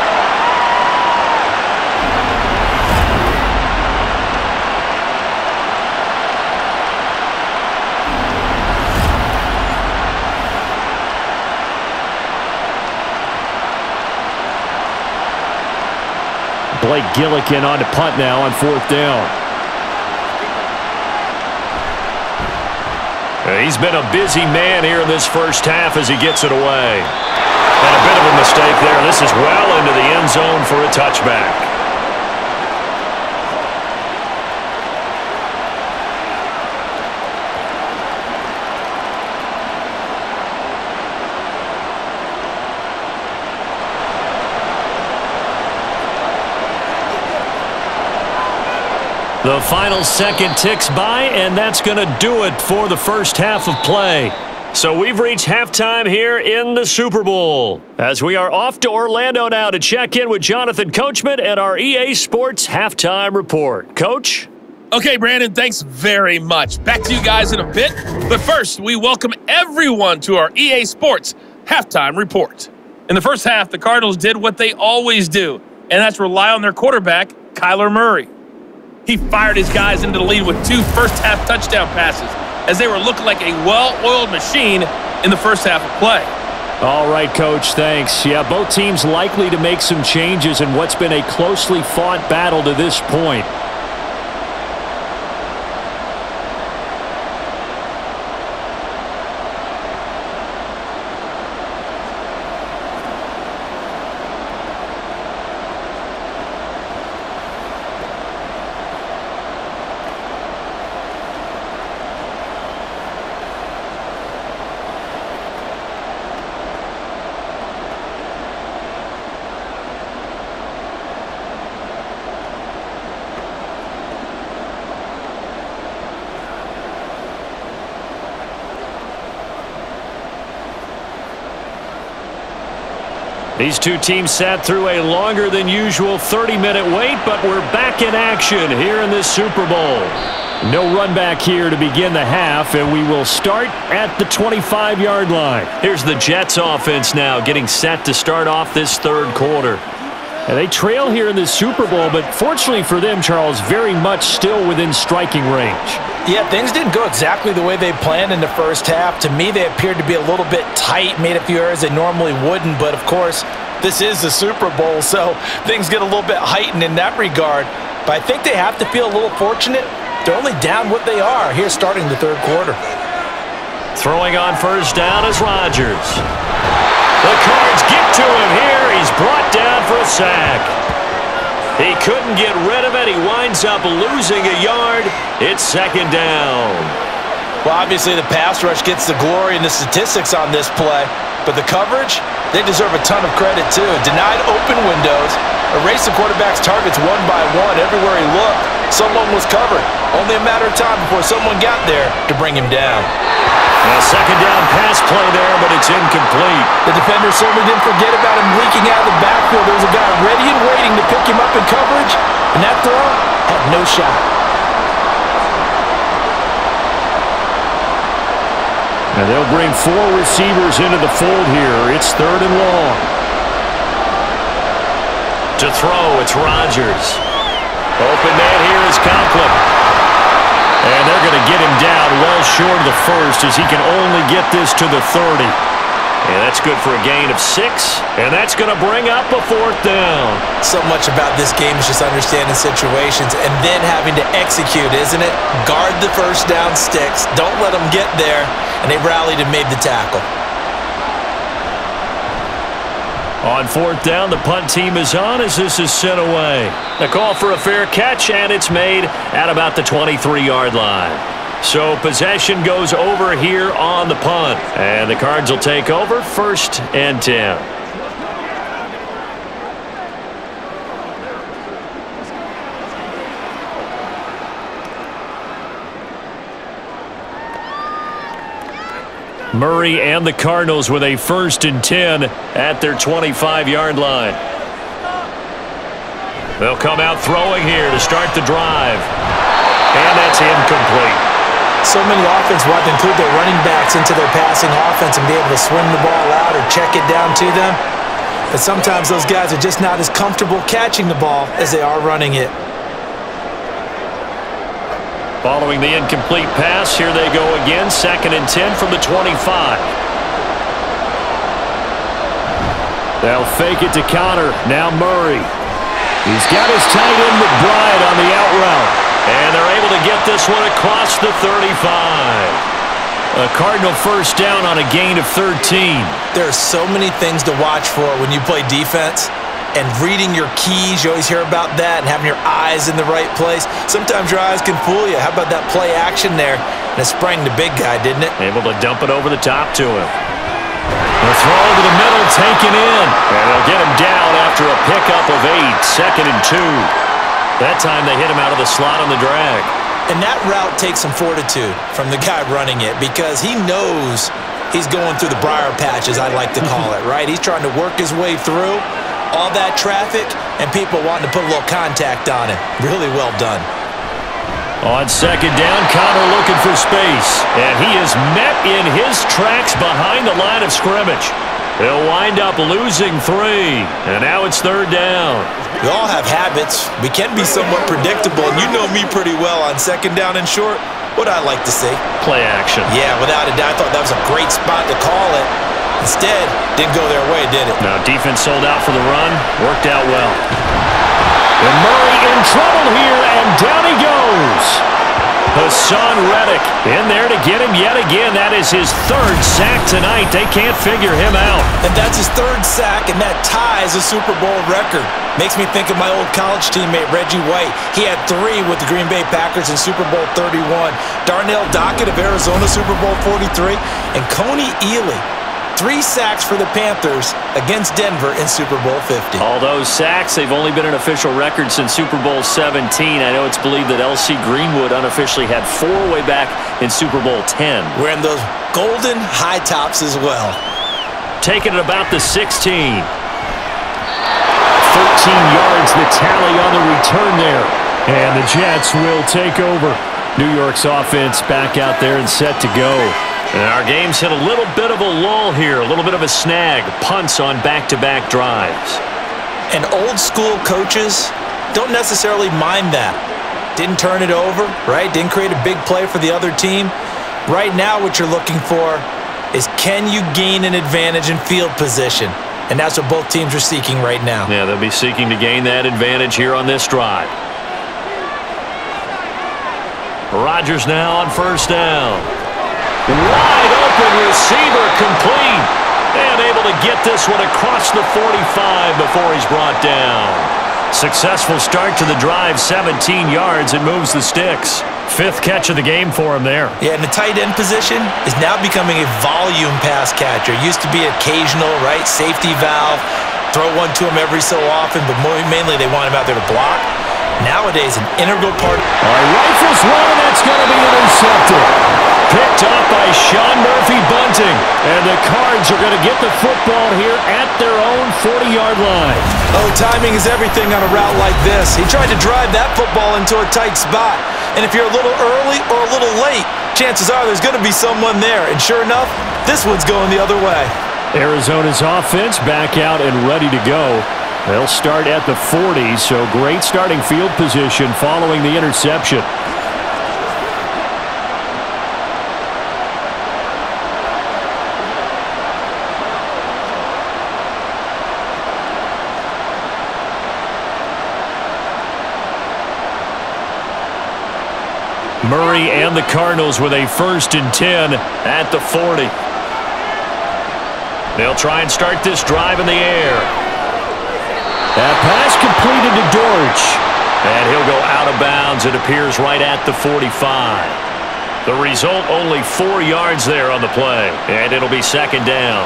[SPEAKER 4] Blake Gillikin on to punt now on fourth down.
[SPEAKER 2] He's been a busy man here in this first half as he gets it away. And a bit of a mistake there. This is well into the end zone for a touchback. The final second ticks by, and that's going to do it for the first half of play. So we've reached halftime here in the Super Bowl. As we are off to Orlando now to check in with Jonathan Coachman and our EA Sports halftime report. Coach?
[SPEAKER 6] Okay, Brandon, thanks very much. Back to you guys in a bit. But first, we welcome everyone to our EA Sports halftime report. In the first half, the Cardinals did what they always do, and that's rely on their quarterback, Kyler Murray. He fired his guys into the lead with two first half touchdown passes as they were looking like a well-oiled machine in the first half of play.
[SPEAKER 2] All right, Coach, thanks. Yeah, both teams likely to make some changes in what's been a closely fought battle to this point. These two teams sat through a longer than usual 30-minute wait, but we're back in action here in this Super Bowl. No run back here to begin the half, and we will start at the 25-yard line. Here's the Jets offense now getting set to start off this third quarter. And they trail here in the Super Bowl, but fortunately for them, Charles, very much still within striking range.
[SPEAKER 3] Yeah, things didn't go exactly the way they planned in the first half. To me, they appeared to be a little bit tight, made a few errors they normally wouldn't, but of course, this is the Super Bowl, so things get a little bit heightened in that regard. But I think they have to feel a little fortunate. They're only down what they are here starting the third quarter.
[SPEAKER 2] Throwing on first down is Rodgers. The Cards get to him here. He's brought down for a sack. He couldn't get rid of it. He winds up losing a yard. It's second down.
[SPEAKER 3] Well, obviously the pass rush gets the glory and the statistics on this play, but the coverage, they deserve a ton of credit too. Denied open windows, erased the quarterback's targets one by one everywhere he looked. Someone was covered. Only a matter of time before someone got there to bring him down.
[SPEAKER 2] A second down pass play there, but it's incomplete.
[SPEAKER 3] The defender certainly didn't forget about him leaking out of the backfield. There was a guy ready and waiting to pick him up in coverage, and that throw had no shot.
[SPEAKER 2] And they'll bring four receivers into the fold here. It's third and long. To throw, it's Rodgers. Open man here is Conklin. And they're going to get him down well short of the first as he can only get this to the 30. And that's good for a gain of six. And that's going to bring up a fourth down.
[SPEAKER 3] So much about this game is just understanding situations and then having to execute, isn't it? Guard the first down sticks. Don't let them get there. And they rallied and made the tackle.
[SPEAKER 2] On fourth down, the punt team is on as this is sent away. The call for a fair catch, and it's made at about the 23-yard line. So possession goes over here on the punt. And the Cards will take over first and 10. Murray and the Cardinals with a first and 10 at their 25-yard line. They'll come out throwing here to start the drive. And that's incomplete.
[SPEAKER 3] So many offenses want to include their running backs into their passing offense and be able to swing the ball out or check it down to them. But sometimes those guys are just not as comfortable catching the ball as they are running it.
[SPEAKER 2] Following the incomplete pass, here they go again, second and 10 from the 25. They'll fake it to Conner. Now Murray. He's got his tight end McBride on the out route. And they're able to get this one across the 35. A Cardinal first down on a gain of 13.
[SPEAKER 3] There are so many things to watch for when you play defense and reading your keys. You always hear about that and having your eyes in the right place. Sometimes your eyes can fool you. How about that play action there? And it sprang the big guy, didn't it?
[SPEAKER 2] Able to dump it over the top to him. The throw to the middle taken in. And they'll get him down after a pickup of eight. Second and two. That time they hit him out of the slot on the drag.
[SPEAKER 3] And that route takes some fortitude from the guy running it because he knows he's going through the briar patch, as I like to call it, *laughs* right? He's trying to work his way through all that traffic and people wanting to put a little contact on him. Really well done.
[SPEAKER 2] On second down, Conner looking for space. And he is met in his tracks behind the line of scrimmage. They'll wind up losing three. And now it's third down.
[SPEAKER 3] We all have habits. We can be somewhat predictable, and you know me pretty well on second down and short. What I like to see.
[SPEAKER 2] Play action.
[SPEAKER 3] Yeah, without a doubt. I thought that was a great spot to call it. Instead, didn't go their way, did it?
[SPEAKER 2] Now defense sold out for the run. Worked out well. And Murray in trouble here, and down he goes. Haason Reddick in there to get him yet again. That is his third sack tonight. They can't figure him out.
[SPEAKER 3] And that's his third sack, and that ties a Super Bowl record. Makes me think of my old college teammate, Reggie White. He had three with the Green Bay Packers in Super Bowl 31. Darnell Dockett of Arizona, Super Bowl 43. And Kony Ealy Three sacks for the Panthers against Denver in Super Bowl 50.
[SPEAKER 2] All those sacks, they've only been an official record since Super Bowl 17. I know it's believed that L.C. Greenwood unofficially had four way back in Super Bowl 10.
[SPEAKER 3] Wearing those golden high tops as well.
[SPEAKER 2] Taking it about the 16. 13 yards the tally on the return there. And the Jets will take over. New York's offense back out there and set to go. And our game's hit a little bit of a lull here, a little bit of a snag. Punts on back-to-back -back drives.
[SPEAKER 3] And old school coaches don't necessarily mind that. Didn't turn it over, right? Didn't create a big play for the other team. Right now what you're looking for is can you gain an advantage in field position? And that's what both teams are seeking right now.
[SPEAKER 2] Yeah, they'll be seeking to gain that advantage here on this drive. Rodgers now on first down. Wide open receiver complete. And able to get this one across the 45 before he's brought down. Successful start to the drive, 17 yards, and moves the sticks. Fifth catch of the game for him there.
[SPEAKER 3] Yeah, and the tight end position is now becoming a volume pass catcher. Used to be occasional, right? Safety valve. Throw one to him every so often, but mainly they want him out there to block. Nowadays, an integral part.
[SPEAKER 2] All right, rifles one, and that's going to be intercepted. Picked up by Sean Murphy Bunting. And the Cards are going to get the football here at their own 40-yard line.
[SPEAKER 3] Oh, timing is everything on a route like this. He tried to drive that football into a tight spot. And if you're a little early or a little late, chances are there's going to be someone there. And sure enough, this one's going the other way.
[SPEAKER 2] Arizona's offense back out and ready to go. They'll start at the 40, so great starting field position following the interception. Murray and the Cardinals with a first and 10 at the 40. They'll try and start this drive in the air. That pass completed to Dortch. And he'll go out of bounds. It appears right at the 45. The result, only four yards there on the play. And it'll be second down.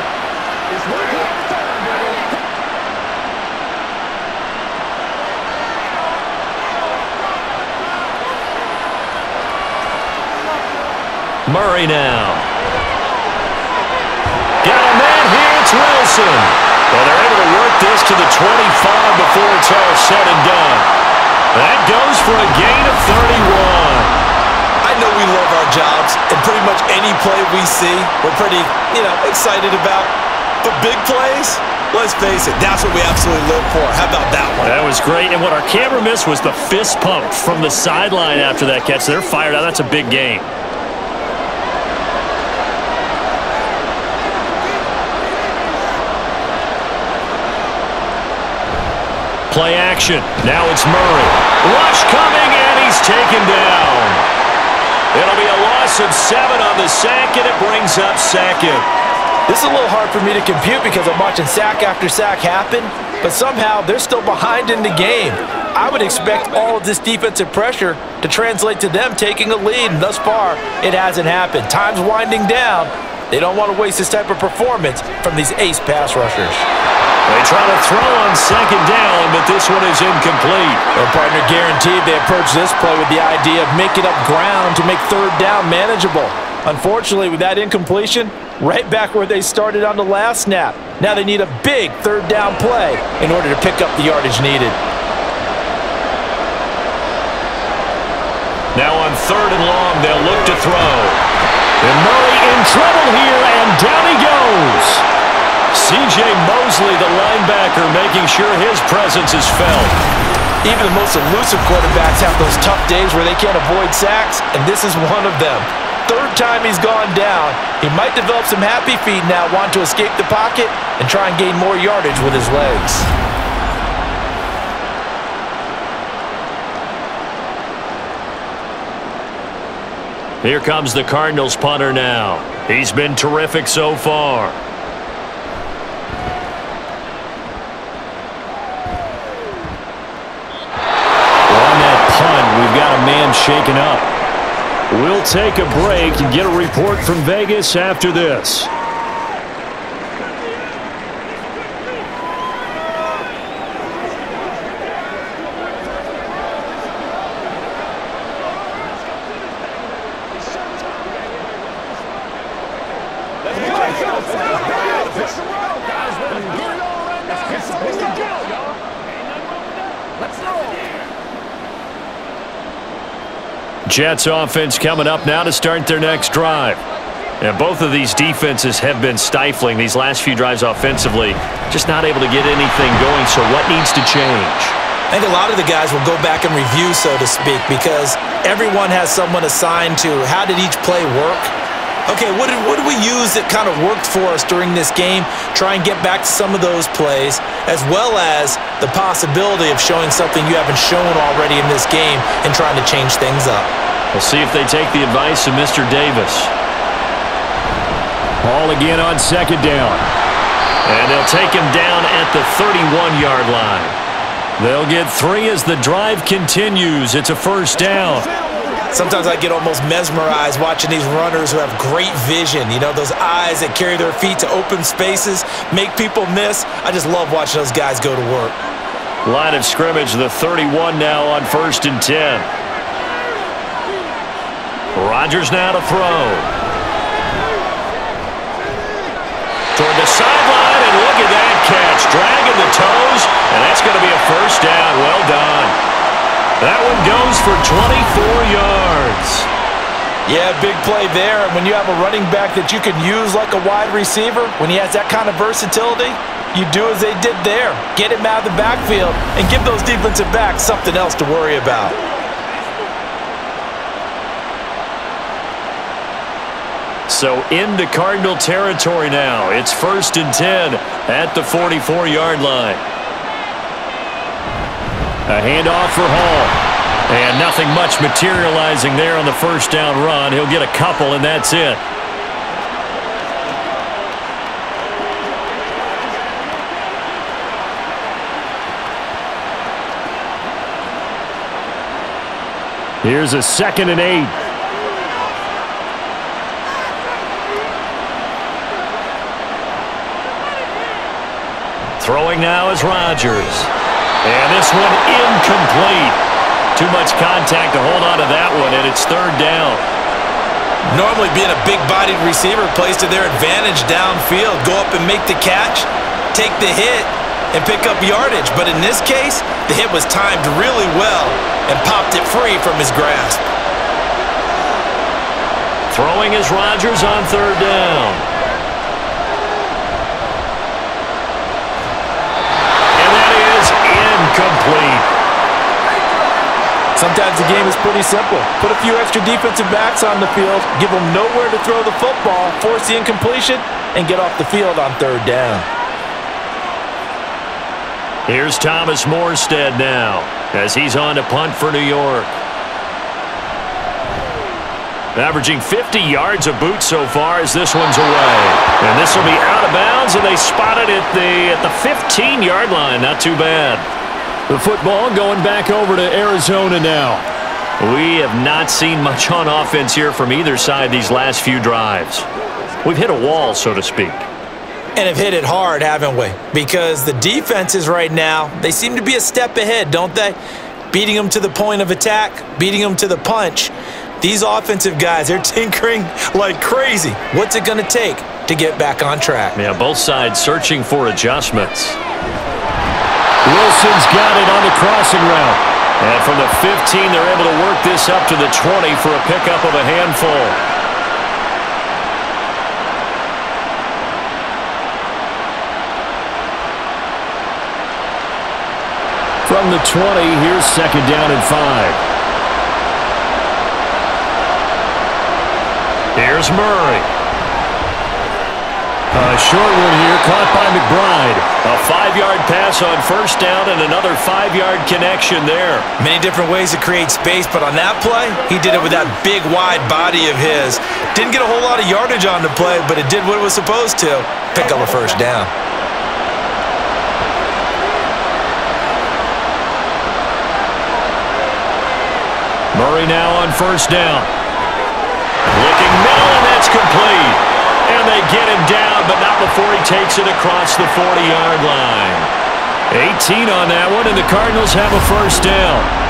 [SPEAKER 2] Murray now. Got a man here. It's Wilson. Well, they're able to work this to the 25 before it's all said and done. That goes for a gain of 31.
[SPEAKER 3] I know we love our jobs, and pretty much any play we see, we're pretty, you know, excited about. But big plays, let's face it, that's what we absolutely live for. How about that one?
[SPEAKER 2] That was great. And what our camera missed was the fist pump from the sideline after that catch. They're fired out. That's a big game. Play action. Now it's Murray. Rush coming, and he's taken down. It'll be a loss of seven on the sack, and it brings up second.
[SPEAKER 3] This is a little hard for me to compute because I'm watching sack after sack happen, but somehow they're still behind in the game. I would expect all of this defensive pressure to translate to them taking a lead, and thus far, it hasn't happened. Time's winding down. They don't want to waste this type of performance from these ace pass rushers.
[SPEAKER 2] They try to throw on second down, but this one is incomplete.
[SPEAKER 3] Their partner guaranteed they approach this play with the idea of making up ground to make third down manageable. Unfortunately, with that incompletion, right back where they started on the last snap. Now they need a big third down play in order to pick up the yardage needed.
[SPEAKER 2] Now on third and long, they'll look to throw. And Murray in trouble here, and down he goes. C.J. Mosley, the linebacker, making sure his presence is felt.
[SPEAKER 3] Even the most elusive quarterbacks have those tough days where they can't avoid sacks, and this is one of them. Third time he's gone down. He might develop some happy feet now, want to escape the pocket and try and gain more yardage with his legs.
[SPEAKER 2] Here comes the Cardinals punter now. He's been terrific so far. On that punt, we've got a man shaken up. We'll take a break and get a report from Vegas after this. Jets offense coming up now to start their next drive. And both of these defenses have been stifling these last few drives offensively. Just not able to get anything going, so what needs to change?
[SPEAKER 3] I think a lot of the guys will go back and review, so to speak, because everyone has someone assigned to how did each play work. Okay, what did, what did we use that kind of worked for us during this game? Try and get back to some of those plays, as well as the possibility of showing something you haven't shown already in this game and trying to change things up.
[SPEAKER 2] We'll see if they take the advice of Mr. Davis. Ball again on second down. And they'll take him down at the 31-yard line. They'll get three as the drive continues. It's a first down.
[SPEAKER 3] Sometimes I get almost mesmerized watching these runners who have great vision. You know, those eyes that carry their feet to open spaces, make people miss. I just love watching those guys go to work.
[SPEAKER 2] Line of scrimmage, the 31 now on first and 10. Rodgers now to throw. Toward the sideline, and look at that catch. Dragging the toes, and that's going to be a first down. Well done. That one goes for 24 yards.
[SPEAKER 3] Yeah, big play there. And when you have a running back that you can use like a wide receiver, when he has that kind of versatility, you do as they did there. Get him out of the backfield and give those defensive backs something else to worry about.
[SPEAKER 2] So into Cardinal territory now. It's first and 10 at the 44-yard line. A handoff for Hall. And nothing much materializing there on the first down run. He'll get a couple, and that's it. Here's a second and eight. Throwing now is Rodgers. And this one incomplete. Too much contact to hold on to that one, and it's third down.
[SPEAKER 3] Normally being a big-bodied receiver plays to their advantage downfield. Go up and make the catch, take the hit, and pick up yardage. But in this case, the hit was timed really well and popped it free from his grasp.
[SPEAKER 2] Throwing is Rodgers on third down.
[SPEAKER 3] Sometimes the game is pretty simple. Put a few extra defensive backs on the field, give them nowhere to throw the football, force the incompletion, and get off the field on third down.
[SPEAKER 2] Here's Thomas Morstead now as he's on to punt for New York. Averaging 50 yards of boot so far as this one's away. And this will be out of bounds, and they spot it at the, at the 15-yard line. Not too bad. The football going back over to Arizona now. We have not seen much on offense here from either side these last few drives. We've hit a wall, so to speak.
[SPEAKER 3] And have hit it hard, haven't we? Because the defenses right now, they seem to be a step ahead, don't they? Beating them to the point of attack, beating them to the punch. These offensive guys, they're *laughs* tinkering like crazy. What's it going to take to get back on track?
[SPEAKER 2] Yeah, both sides searching for adjustments. Wilson's got it on the crossing route. And from the 15, they're able to work this up to the 20 for a pickup of a handful. From the 20, here's second down and five. Here's Murray. A short one here, caught by McBride. A five-yard pass on first down and another five-yard connection there.
[SPEAKER 3] Many different ways to create space, but on that play, he did it with that big, wide body of his. Didn't get a whole lot of yardage on the play, but it did what it was supposed to. Pick up a first down.
[SPEAKER 2] Murray now on first down. Looking middle, and that's complete. They get him down, but not before he takes it across the 40-yard line. 18 on that one, and the Cardinals have a first down.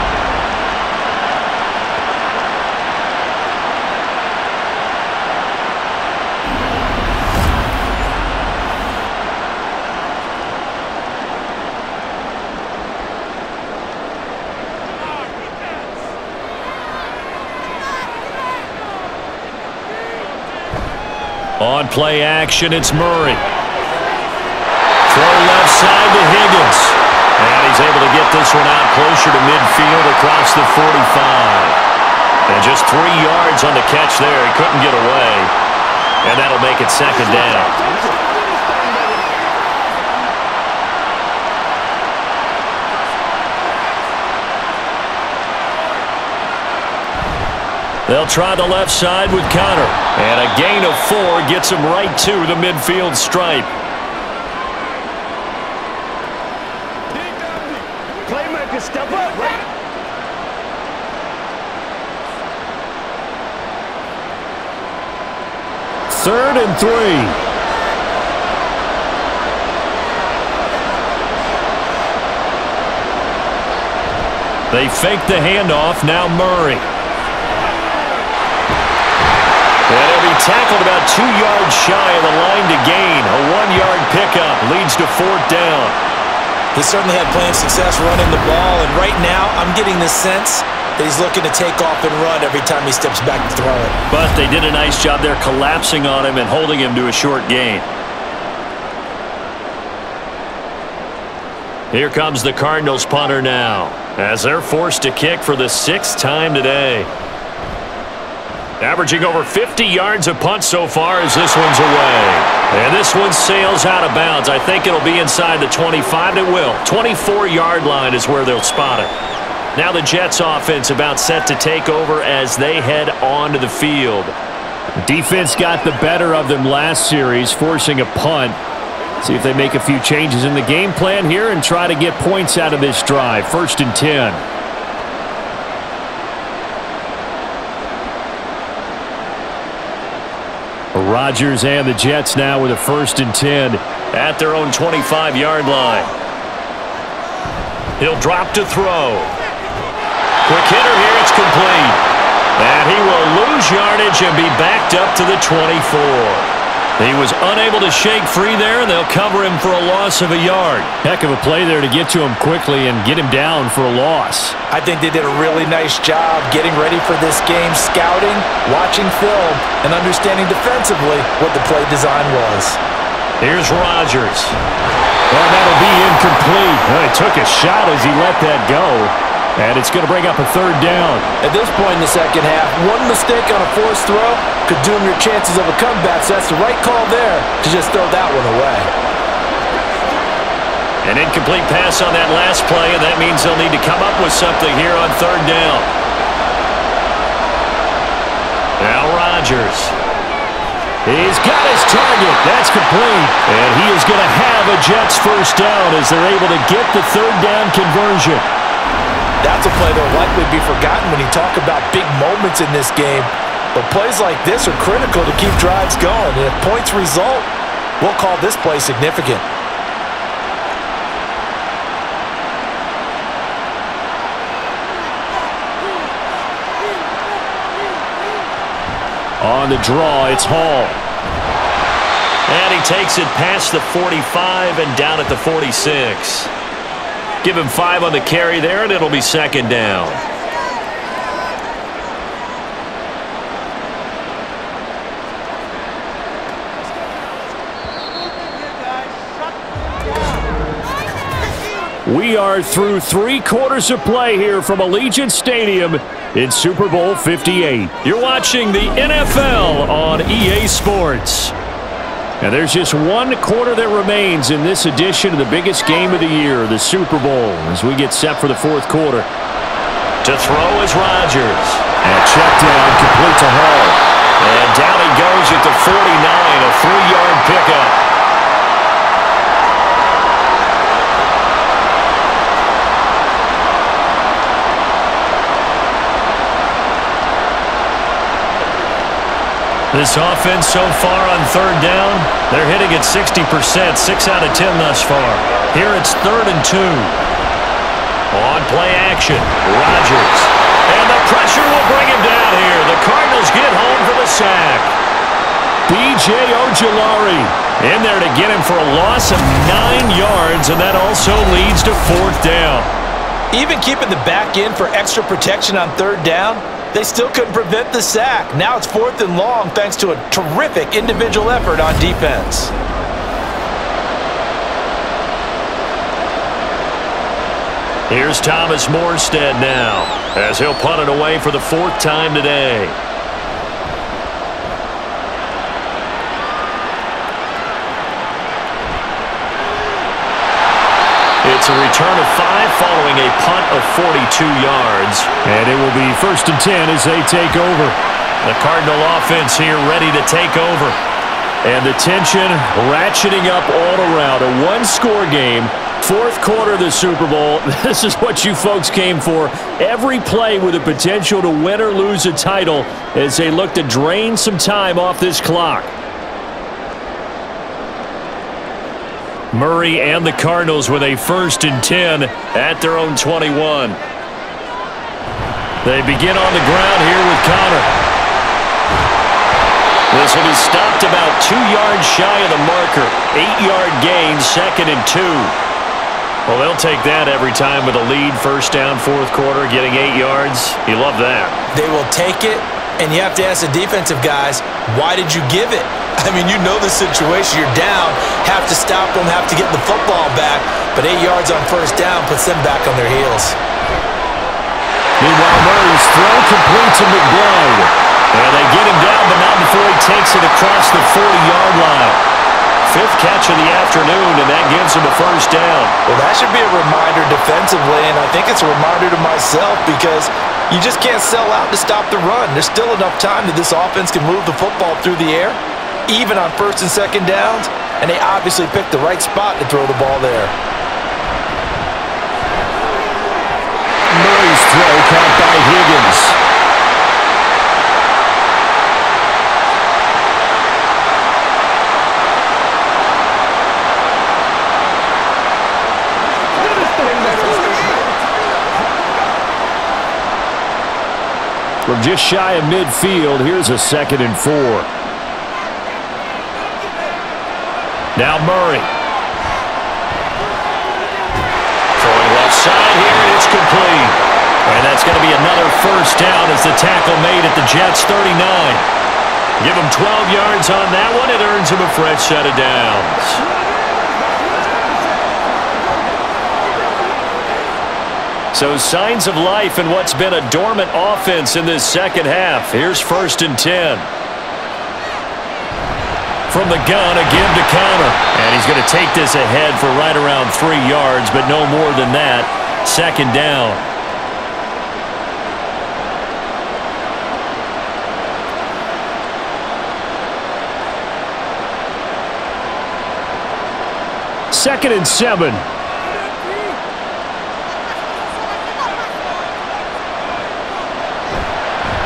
[SPEAKER 2] On play action, it's Murray. Throw left side to Higgins. And he's able to get this one out closer to midfield across the 45. And just three yards on the catch there. He couldn't get away. And that'll make it second down. They'll try the left side with Conner. And a gain of four gets him right to the midfield stripe. Playmaker, step up. Third and three. They fake the handoff. Now Murray. Tackled about two yards shy of the line to gain. A one-yard pickup leads to fourth down.
[SPEAKER 3] He certainly had plenty of success running the ball, and right now I'm getting the sense that he's looking to take off and run every time he steps back to throw it.
[SPEAKER 2] But they did a nice job there collapsing on him and holding him to a short gain. Here comes the Cardinals punter now as they're forced to kick for the sixth time today. Averaging over 50 yards a punt so far as this one's away. And this one sails out of bounds. I think it'll be inside the 25. It will. 24-yard line is where they'll spot it. Now the Jets offense about set to take over as they head onto the field. Defense got the better of them last series, forcing a punt. See if they make a few changes in the game plan here and try to get points out of this drive. First and 10. Rodgers and the Jets now with a first and 10 at their own 25-yard line. He'll drop to throw. Quick hitter here, it's complete. And he will lose yardage and be backed up to the 24. He was unable to shake free there, and they'll cover him for a loss of a yard. Heck of a play there to get to him quickly and get him down for a loss.
[SPEAKER 3] I think they did a really nice job getting ready for this game, scouting, watching film, and understanding defensively what the play design was.
[SPEAKER 2] Here's Rodgers. Well, that'll be incomplete. Well, he took a shot as he let that go. And it's going to bring up a third down.
[SPEAKER 3] At this point in the second half, one mistake on a forced throw could doom your chances of a comeback, so that's the right call there to just throw that one away.
[SPEAKER 2] An incomplete pass on that last play, and that means they'll need to come up with something here on third down. Now Rodgers. He's got his target. That's complete. And he is going to have a Jets first down as they're able to get the third down conversion.
[SPEAKER 3] That's a play that will likely be forgotten when you talk about big moments in this game. But plays like this are critical to keep drives going. And if points result, We'll call this play significant.
[SPEAKER 2] On the draw, it's Hall. And he takes it past the 45 and down at the 46. Give him five on the carry there, and it'll be second down. We are through three quarters of play here from Allegiant Stadium in Super Bowl 58. You're watching the NFL on EA Sports. And there's just one quarter that remains in this edition of the biggest game of the year, the Super Bowl, as we get set for the fourth quarter. To throw is Rodgers. And check down, complete to Hall. And down he goes at the 49, a three-yard pickup. This offense so far on third down, they're hitting at 60%, 6 out of 10 thus far. Here it's third and two. On play action, Rodgers. And the pressure will bring him down here. The Cardinals get home for the sack. B.J. Ojulari in there to get him for a loss of nine yards, and that also leads to fourth down.
[SPEAKER 3] Even keeping the back in for extra protection on third down, they still couldn't prevent the sack. Now it's fourth and long thanks to a terrific individual effort on defense.
[SPEAKER 2] Here's Thomas Morstead now as he'll punt it away for the fourth time today. A return of five following a punt of 42 yards.
[SPEAKER 4] And it will be first and 10 as they take over.
[SPEAKER 2] The Cardinal offense here ready to take over.
[SPEAKER 4] And the tension ratcheting up all around. A one-score game, fourth quarter of the Super Bowl. *laughs* This is what you folks came for. Every play with the potential to win or lose a title as they look to drain some time off this clock.
[SPEAKER 2] Murray and the Cardinals with a first and 10 at their own 21. They begin on the ground here with Conner. This will be stopped about two yards shy of the marker. Eight-yard gain, second and two. Well, they'll take that every time with a lead, first down, fourth quarter, getting eight yards. You love that.
[SPEAKER 3] They will take it, and you have to ask the defensive guys, why did you give it? *laughs* I mean, you know the situation. You're down, have to stop them, have to get the football back, but eight yards on first down puts them back on their heels.
[SPEAKER 2] Meanwhile, Murray's throw complete to McBride. And they get him down, but not before he takes it across the 40-yard line. Fifth catch of the afternoon, and that gives him a first down.
[SPEAKER 3] Well, that should be a reminder defensively, and I think it's a reminder to myself because you just can't sell out to stop the run. There's still enough time that this offense can move the football through the air even on first and second downs, and they obviously picked the right spot to throw the ball there.
[SPEAKER 2] Murray's throw caught by Higgins. From just shy of midfield, here's a second and four. Now Murray. Throwing left side here, and it's complete. And that's going to be another first down as the tackle made at the Jets' 39. Give him 12 yards on that one. It earns him a fresh set of downs. So signs of life in what's been a dormant offense in this second half. Here's first and 10 from the gun, again to Conner. And he's going to take this ahead for right around three yards, but no more than that. Second down.
[SPEAKER 4] Second and seven.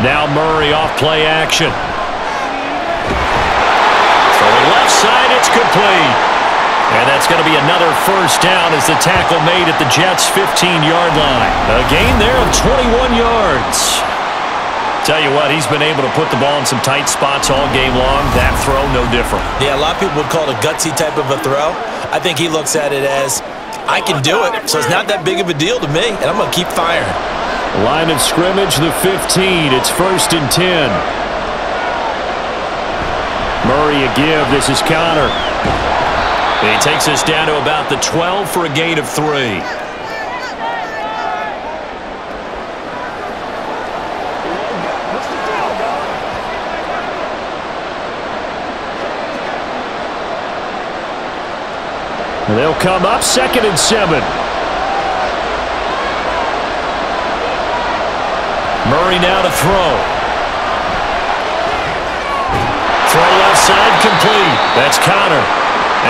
[SPEAKER 2] Now Murray off play action. So, left side. It's complete. And that's going to be another first down as the tackle made at the Jets' 15-yard line. A gain there of 21 yards. Tell you what, he's been able to put the ball in some tight spots all game long. That throw, no different.
[SPEAKER 3] Yeah, a lot of people would call it a gutsy type of a throw. I think he looks at it as, I can do it, so it's not that big of a deal to me, and I'm going to keep firing.
[SPEAKER 2] Line of scrimmage, the 15. It's first and 10. Murray a give. This is Conner. He takes us down to about the 12 for a gain of three. They'll come up second and seven. Murray now to throw. Throw left side complete. That's Conner.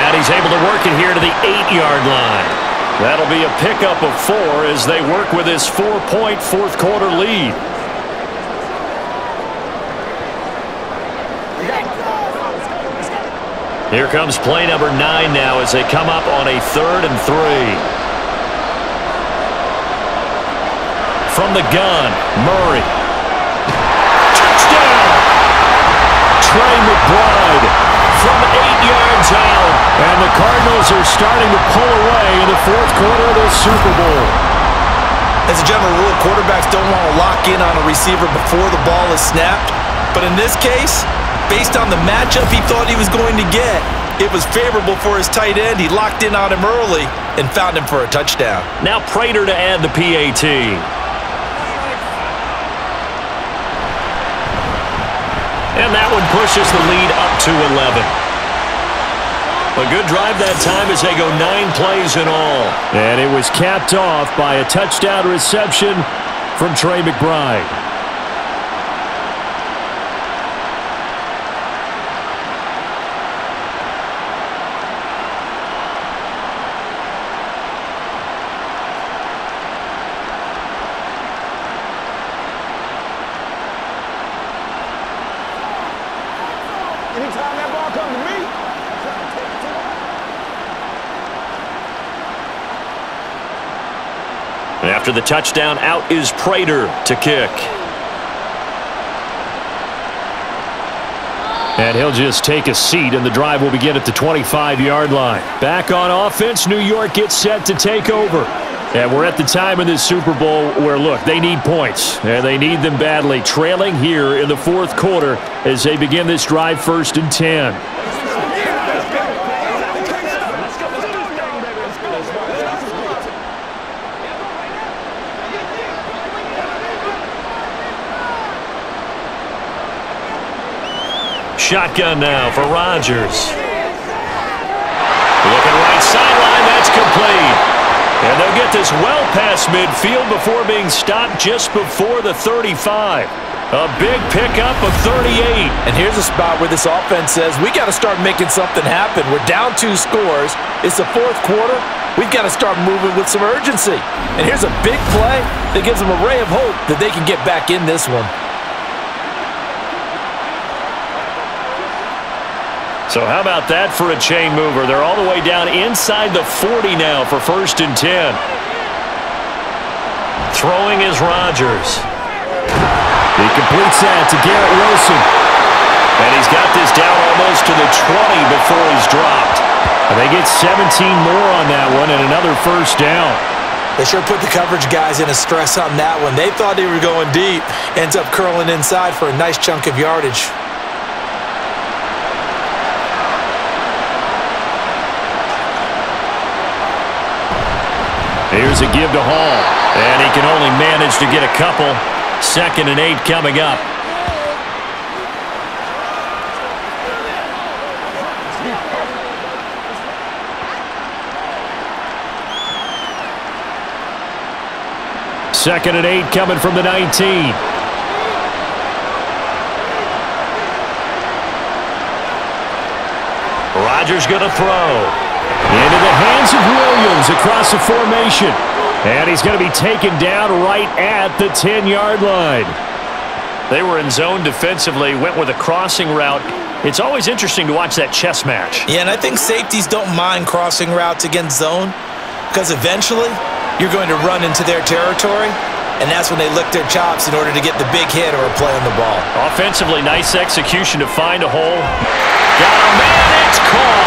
[SPEAKER 2] And he's able to work it here to the eight-yard line. That'll be a pickup of four as they work with his four-point fourth-quarter lead. Here comes play number nine now as they come up on a third and three. From the gun, Murray. Touchdown! Trey McBride from eight yards out. And the Cardinals are starting to pull away in the fourth quarter of the Super Bowl.
[SPEAKER 3] As a general rule, quarterbacks don't want to lock in on a receiver before the ball is snapped. But in this case, based on the matchup he thought he was going to get. It was favorable for his tight end. He locked in on him early and found him for a touchdown.
[SPEAKER 2] Now Prater to add the PAT. That one pushes the lead up to 11. A good drive that time as they go nine plays in all. And it was capped off by a touchdown reception from Trey McBride. After the touchdown, out is Prater to kick. And he'll just take a seat, and the drive will begin at the 25-yard line. Back on offense, New York gets set to take over. And we're at the time in this Super Bowl where, look, they need points, and they need them badly. Trailing here in the fourth quarter as they begin this drive first and 10. Shotgun now for Rodgers. Looking right sideline, that's complete. And they'll get this well past midfield before being stopped just before the 35. A big pickup of 38.
[SPEAKER 3] And here's a spot where this offense says, we got to start making something happen. We're down two scores. It's the fourth quarter. We've got to start moving with some urgency. And here's a big play that gives them a ray of hope that they can get back in this one.
[SPEAKER 2] So how about that for a chain mover? They're all the way down inside the 40 now for first and 10. Throwing is Rodgers.
[SPEAKER 4] He completes that to Garrett Wilson.
[SPEAKER 2] And he's got this down almost to the 20 before he's dropped.
[SPEAKER 4] And they get 17 more on that one and another first down.
[SPEAKER 3] They sure put the coverage guys in a stress on that one. They thought they were going deep. Ends up curling inside for a nice chunk of yardage.
[SPEAKER 2] Here's a give to Hall. And he can only manage to get a couple. Second and eight coming up. Second and eight coming from the 19. Rodgers going to throw. Into the hands of Williams across the formation. And he's going to be taken down right at the 10-yard line. They were in zone defensively, went with a crossing route, It's always interesting to watch that chess match.
[SPEAKER 3] Yeah, and I think safeties don't mind crossing routes against zone because eventually you're going to run into their territory, and that's when they lick their chops in order to get the big hit or a play on the ball.
[SPEAKER 2] Offensively, nice execution to find a hole. Got a man, it's caught.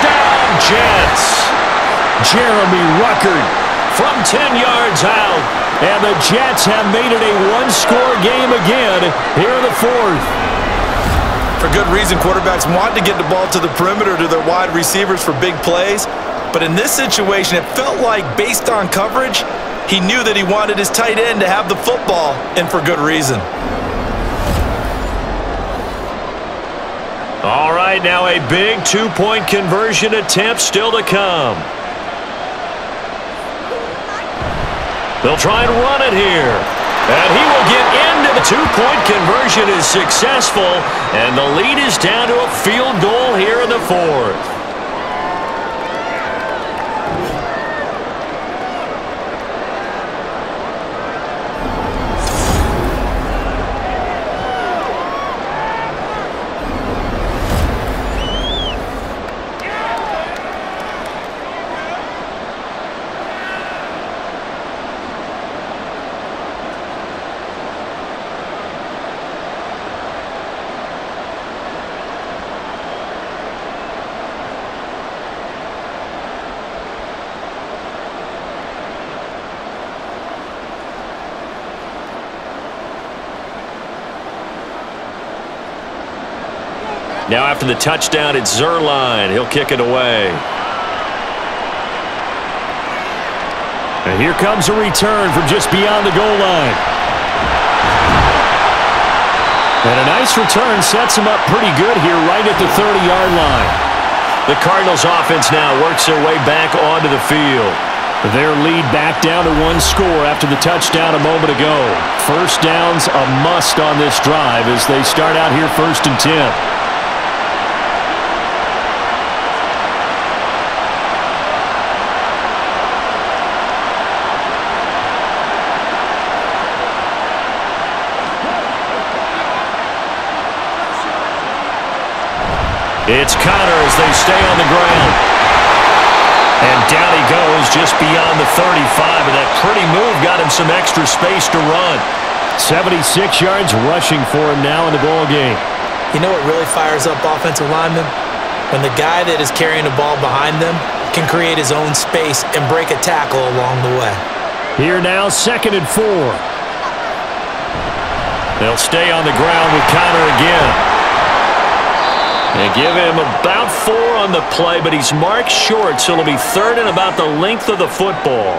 [SPEAKER 2] Touchdown, Jets. Jeremy Ruckert from 10 yards out. And the Jets have made it a one-score game again here in the fourth.
[SPEAKER 3] For good reason, quarterbacks want to get the ball to the perimeter to their wide receivers for big plays. But in this situation, it felt like, based on coverage, he knew that he wanted his tight end to have the football, and for good reason.
[SPEAKER 2] All right, now a big two-point conversion attempt still to come. They'll try and run it here. And he will get into the two-point conversion is successful, and the lead is down to a field goal here in the fourth. Now after the touchdown, it's Zuerlein. He'll kick it away. And here comes a return from just beyond the goal line. And a nice return sets him up pretty good here right at the 30-yard line. The Cardinals offense now works their way back onto the field. Their lead back down to one score after the touchdown a moment ago. First down's a must on this drive as they start out here first and 10. It's Conner as they stay on the ground. And down he goes just beyond the 35, and that pretty move got him some extra space to run. 76 yards rushing for him now in the ball game.
[SPEAKER 3] You know what really fires up offensive linemen? When the guy that is carrying the ball behind them can create his own space and break a tackle along the way.
[SPEAKER 2] Here now, second and four. They'll stay on the ground with Conner again. They give him about four on the play, but he's marked short, so it'll be third and about the length of the football.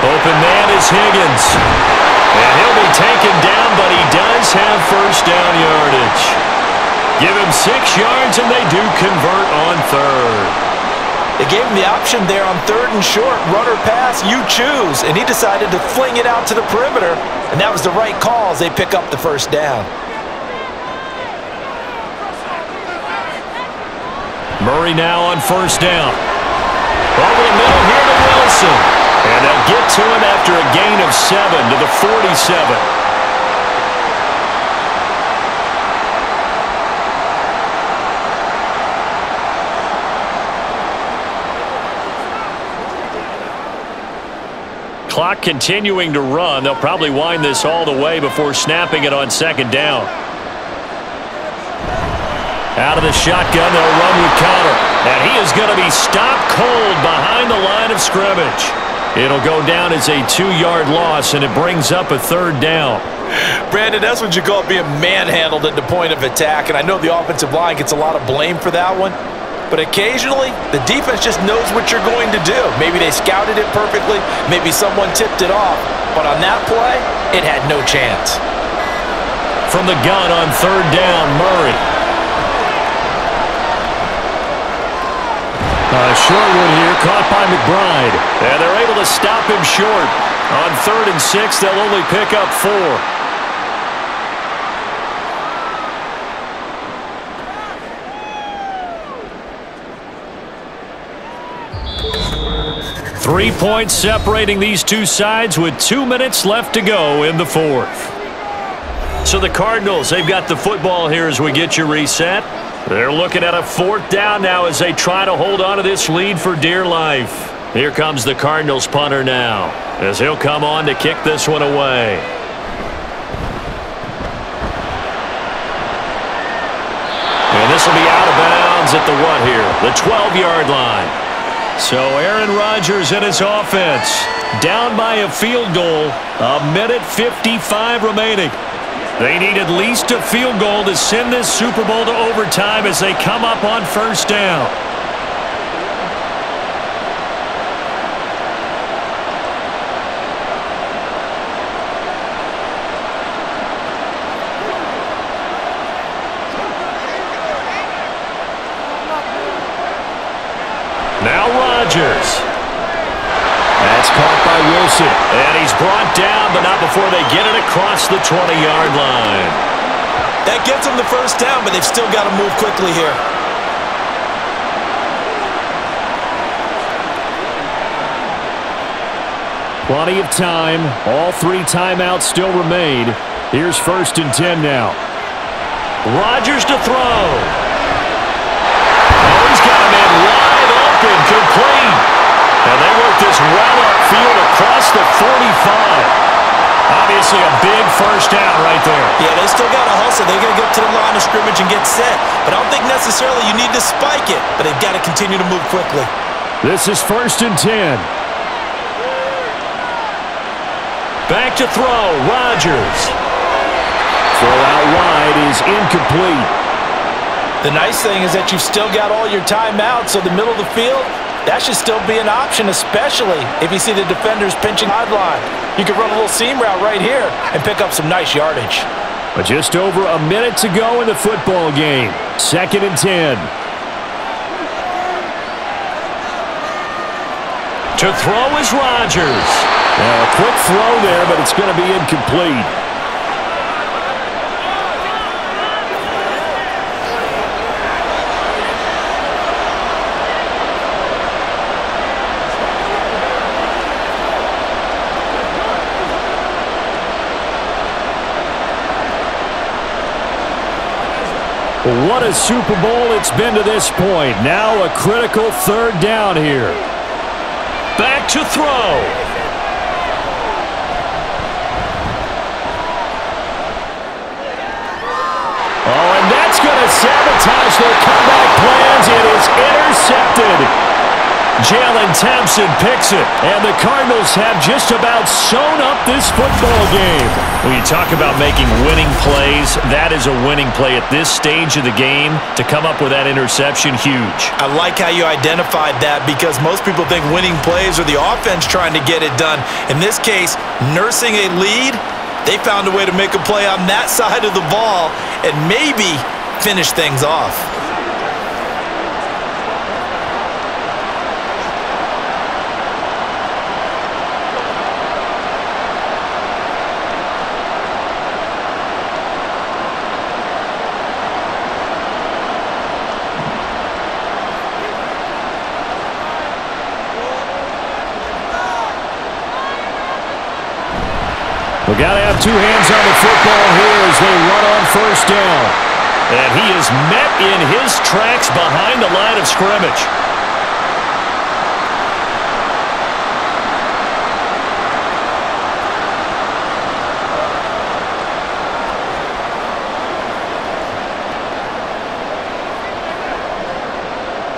[SPEAKER 2] Open man is Higgins. And he'll be taken down, but he does have first down yardage. Give him six yards, and they do convert on third.
[SPEAKER 3] They gave him the option there on third and short, run or pass, you choose. And he decided to fling it out to the perimeter, and that was the right call as they pick up the first down.
[SPEAKER 2] Murray now on first down. Over the middle here to Wilson. And they'll get to him after a gain of seven to the 47. Clock continuing to run. They'll probably wind this all the way before snapping it on second down. Out of the shotgun, they'll run with Conner. And he is going to be stopped cold behind the line of scrimmage. It'll go down as a two-yard loss, and it brings up a third down.
[SPEAKER 3] Brandon, that's what you call being manhandled at the point of attack, and I know the offensive line gets a lot of blame for that one. But occasionally, the defense just knows what you're going to do. Maybe they scouted it perfectly. Maybe someone tipped it off. But on that play, it had no chance.
[SPEAKER 2] From the gun on third down, Murray. Uh, short one here, caught by McBride. And they're able to stop him short. On third and six, they'll only pick up four. Three points separating these two sides with two minutes left to go in the fourth. So the Cardinals, they've got the football here as we get you reset. They're looking at a fourth down now as they try to hold on to this lead for dear life. Here comes the Cardinals punter now as he'll come on to kick this one away. And this will be out of bounds at the what here? The 12-yard line. So Aaron Rodgers and his offense down by a field goal. A minute 55 remaining. They need at least a field goal to send this Super Bowl to overtime as they come up on first down. Rodgers. That's caught by Wilson. And he's brought down, but not before they get it across the 20-yard line.
[SPEAKER 3] That gets them the first down, but they've still got to move quickly here.
[SPEAKER 2] Plenty of time. All three timeouts still remain. Here's first and 10 now. Rodgers to throw. Complete. And they work this well upfield across the 45. Obviously a big first down right there.
[SPEAKER 3] Yeah, they still got to hustle. They're going to get to the line of scrimmage and get set. But I don't think necessarily you need to spike it. But they've got to continue to move quickly.
[SPEAKER 2] This is first and 10. Back to throw, Rodgers. Throw out wide is incomplete.
[SPEAKER 3] The nice thing is that you've still got all your timeouts, so the middle of the field, that should still be an option, especially if you see the defenders pinching sideline. You can run a little seam route right here and pick up some nice yardage.
[SPEAKER 2] But just over a minute to go in the football game. Second and 10. To throw is Rodgers. Now a quick throw there, but it's going to be incomplete. What a Super Bowl it's been to this point. Now a critical third down here. Back to throw. Oh, and that's going to sabotage their comeback plans. It is intercepted. Jalen Thompson picks it, and the Cardinals have just about sewn up this football game.
[SPEAKER 4] When you talk about making winning plays, that is a winning play at this stage of the game. To come up with that interception, huge.
[SPEAKER 3] I like how you identified that because most people think winning plays are the offense trying to get it done. In this case, nursing a lead, they found a way to make a play on that *laughs* side of the ball and maybe finish things off.
[SPEAKER 2] Got to have two hands on the football here as they run on first down.
[SPEAKER 4] And he is met in his tracks behind the line of scrimmage.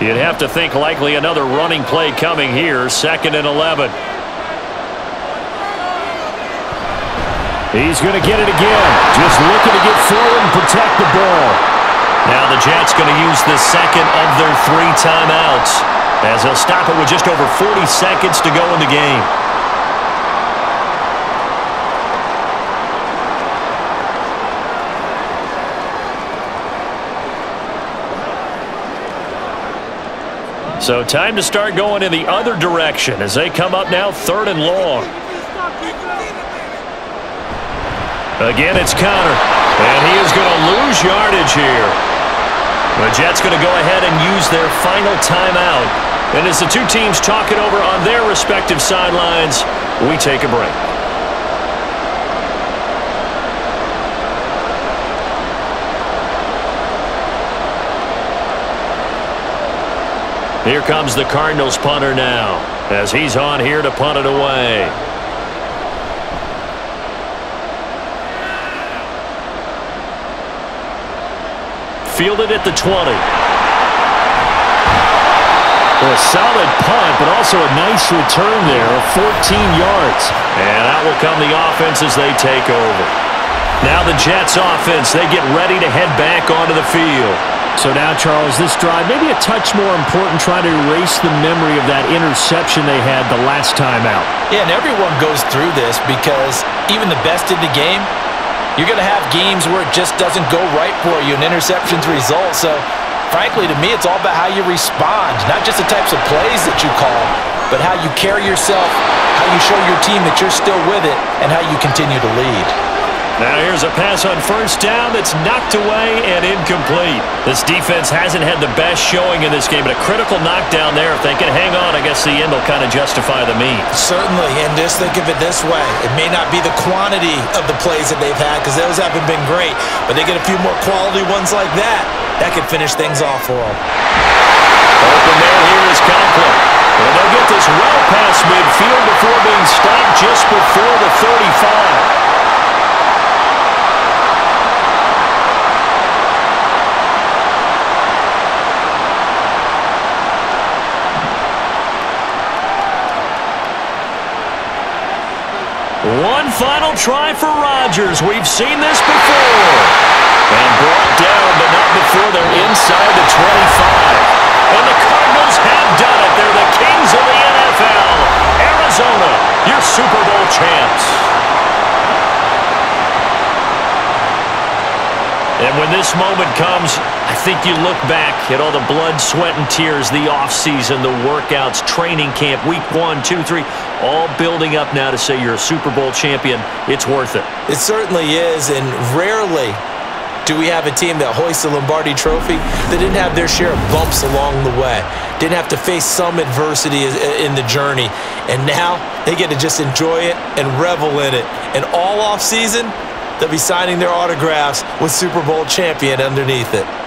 [SPEAKER 4] You'd have to think likely another running play coming here, second and 11.
[SPEAKER 2] He's going to get it again. Just looking to get forward and protect the ball.
[SPEAKER 4] Now the Jets going to use the second of their three timeouts as they'll stop it with just over 40 seconds to go in the game. So time to start going in the other direction as they come up now third and long. Again, it's Conner. And he is going to lose yardage here. The Jets going to go ahead and use their final timeout
[SPEAKER 2] And as the two teams talk it over on their respective sidelines, we take a break. Here comes the Cardinals punter now as he's on here to punt it away. Fielded at the 20. A solid punt, but also a nice return there of 14 yards. And out will come the offense as they take over. Now the Jets offense, they get ready to head back onto the field.
[SPEAKER 4] So now, Charles, this drive maybe a touch more important trying to erase the memory of that interception they had the last time out.
[SPEAKER 3] Yeah, and everyone goes through this because even the best in the game, you're going to have games where it just doesn't go right for you and interceptions result. So, frankly, to me, it's all about how you respond, not just the types of plays that you call, but how you carry yourself, how you show your team that you're still with it, and how you continue to lead.
[SPEAKER 2] Now here's a pass on first down that's knocked away and incomplete. This defense hasn't had the best showing in this game, but a critical knockdown there. If they can hang on, I guess the end will kind of justify the means.
[SPEAKER 3] Certainly, and just think of it this way. It may not be the quantity of the plays that they've had because those haven't been great, but they get a few more quality ones like that. That could finish things off for them.
[SPEAKER 2] Open there, here is Conklin. And they'll get this well past midfield before being stopped just before the 35. One final try for Rodgers. We've seen this before. And brought down, but not before they're inside the 25. And the Cardinals have done it. They're the kings of the NFL. Arizona, your Super Bowl champs. And when this moment comes, I think you look back at all the blood, sweat, and tears, the offseason, the workouts, training camp, week one, two, three, all building up now to say you're a Super Bowl champion. It's worth it.
[SPEAKER 3] It certainly is, and rarely do we have a team that hoists the Lombardi Trophy that didn't have their share of bumps along the way, didn't have to face some adversity in the journey, and now they get to just enjoy it and revel in it. And all off season, They'll be signing their autographs with Super Bowl champion underneath it.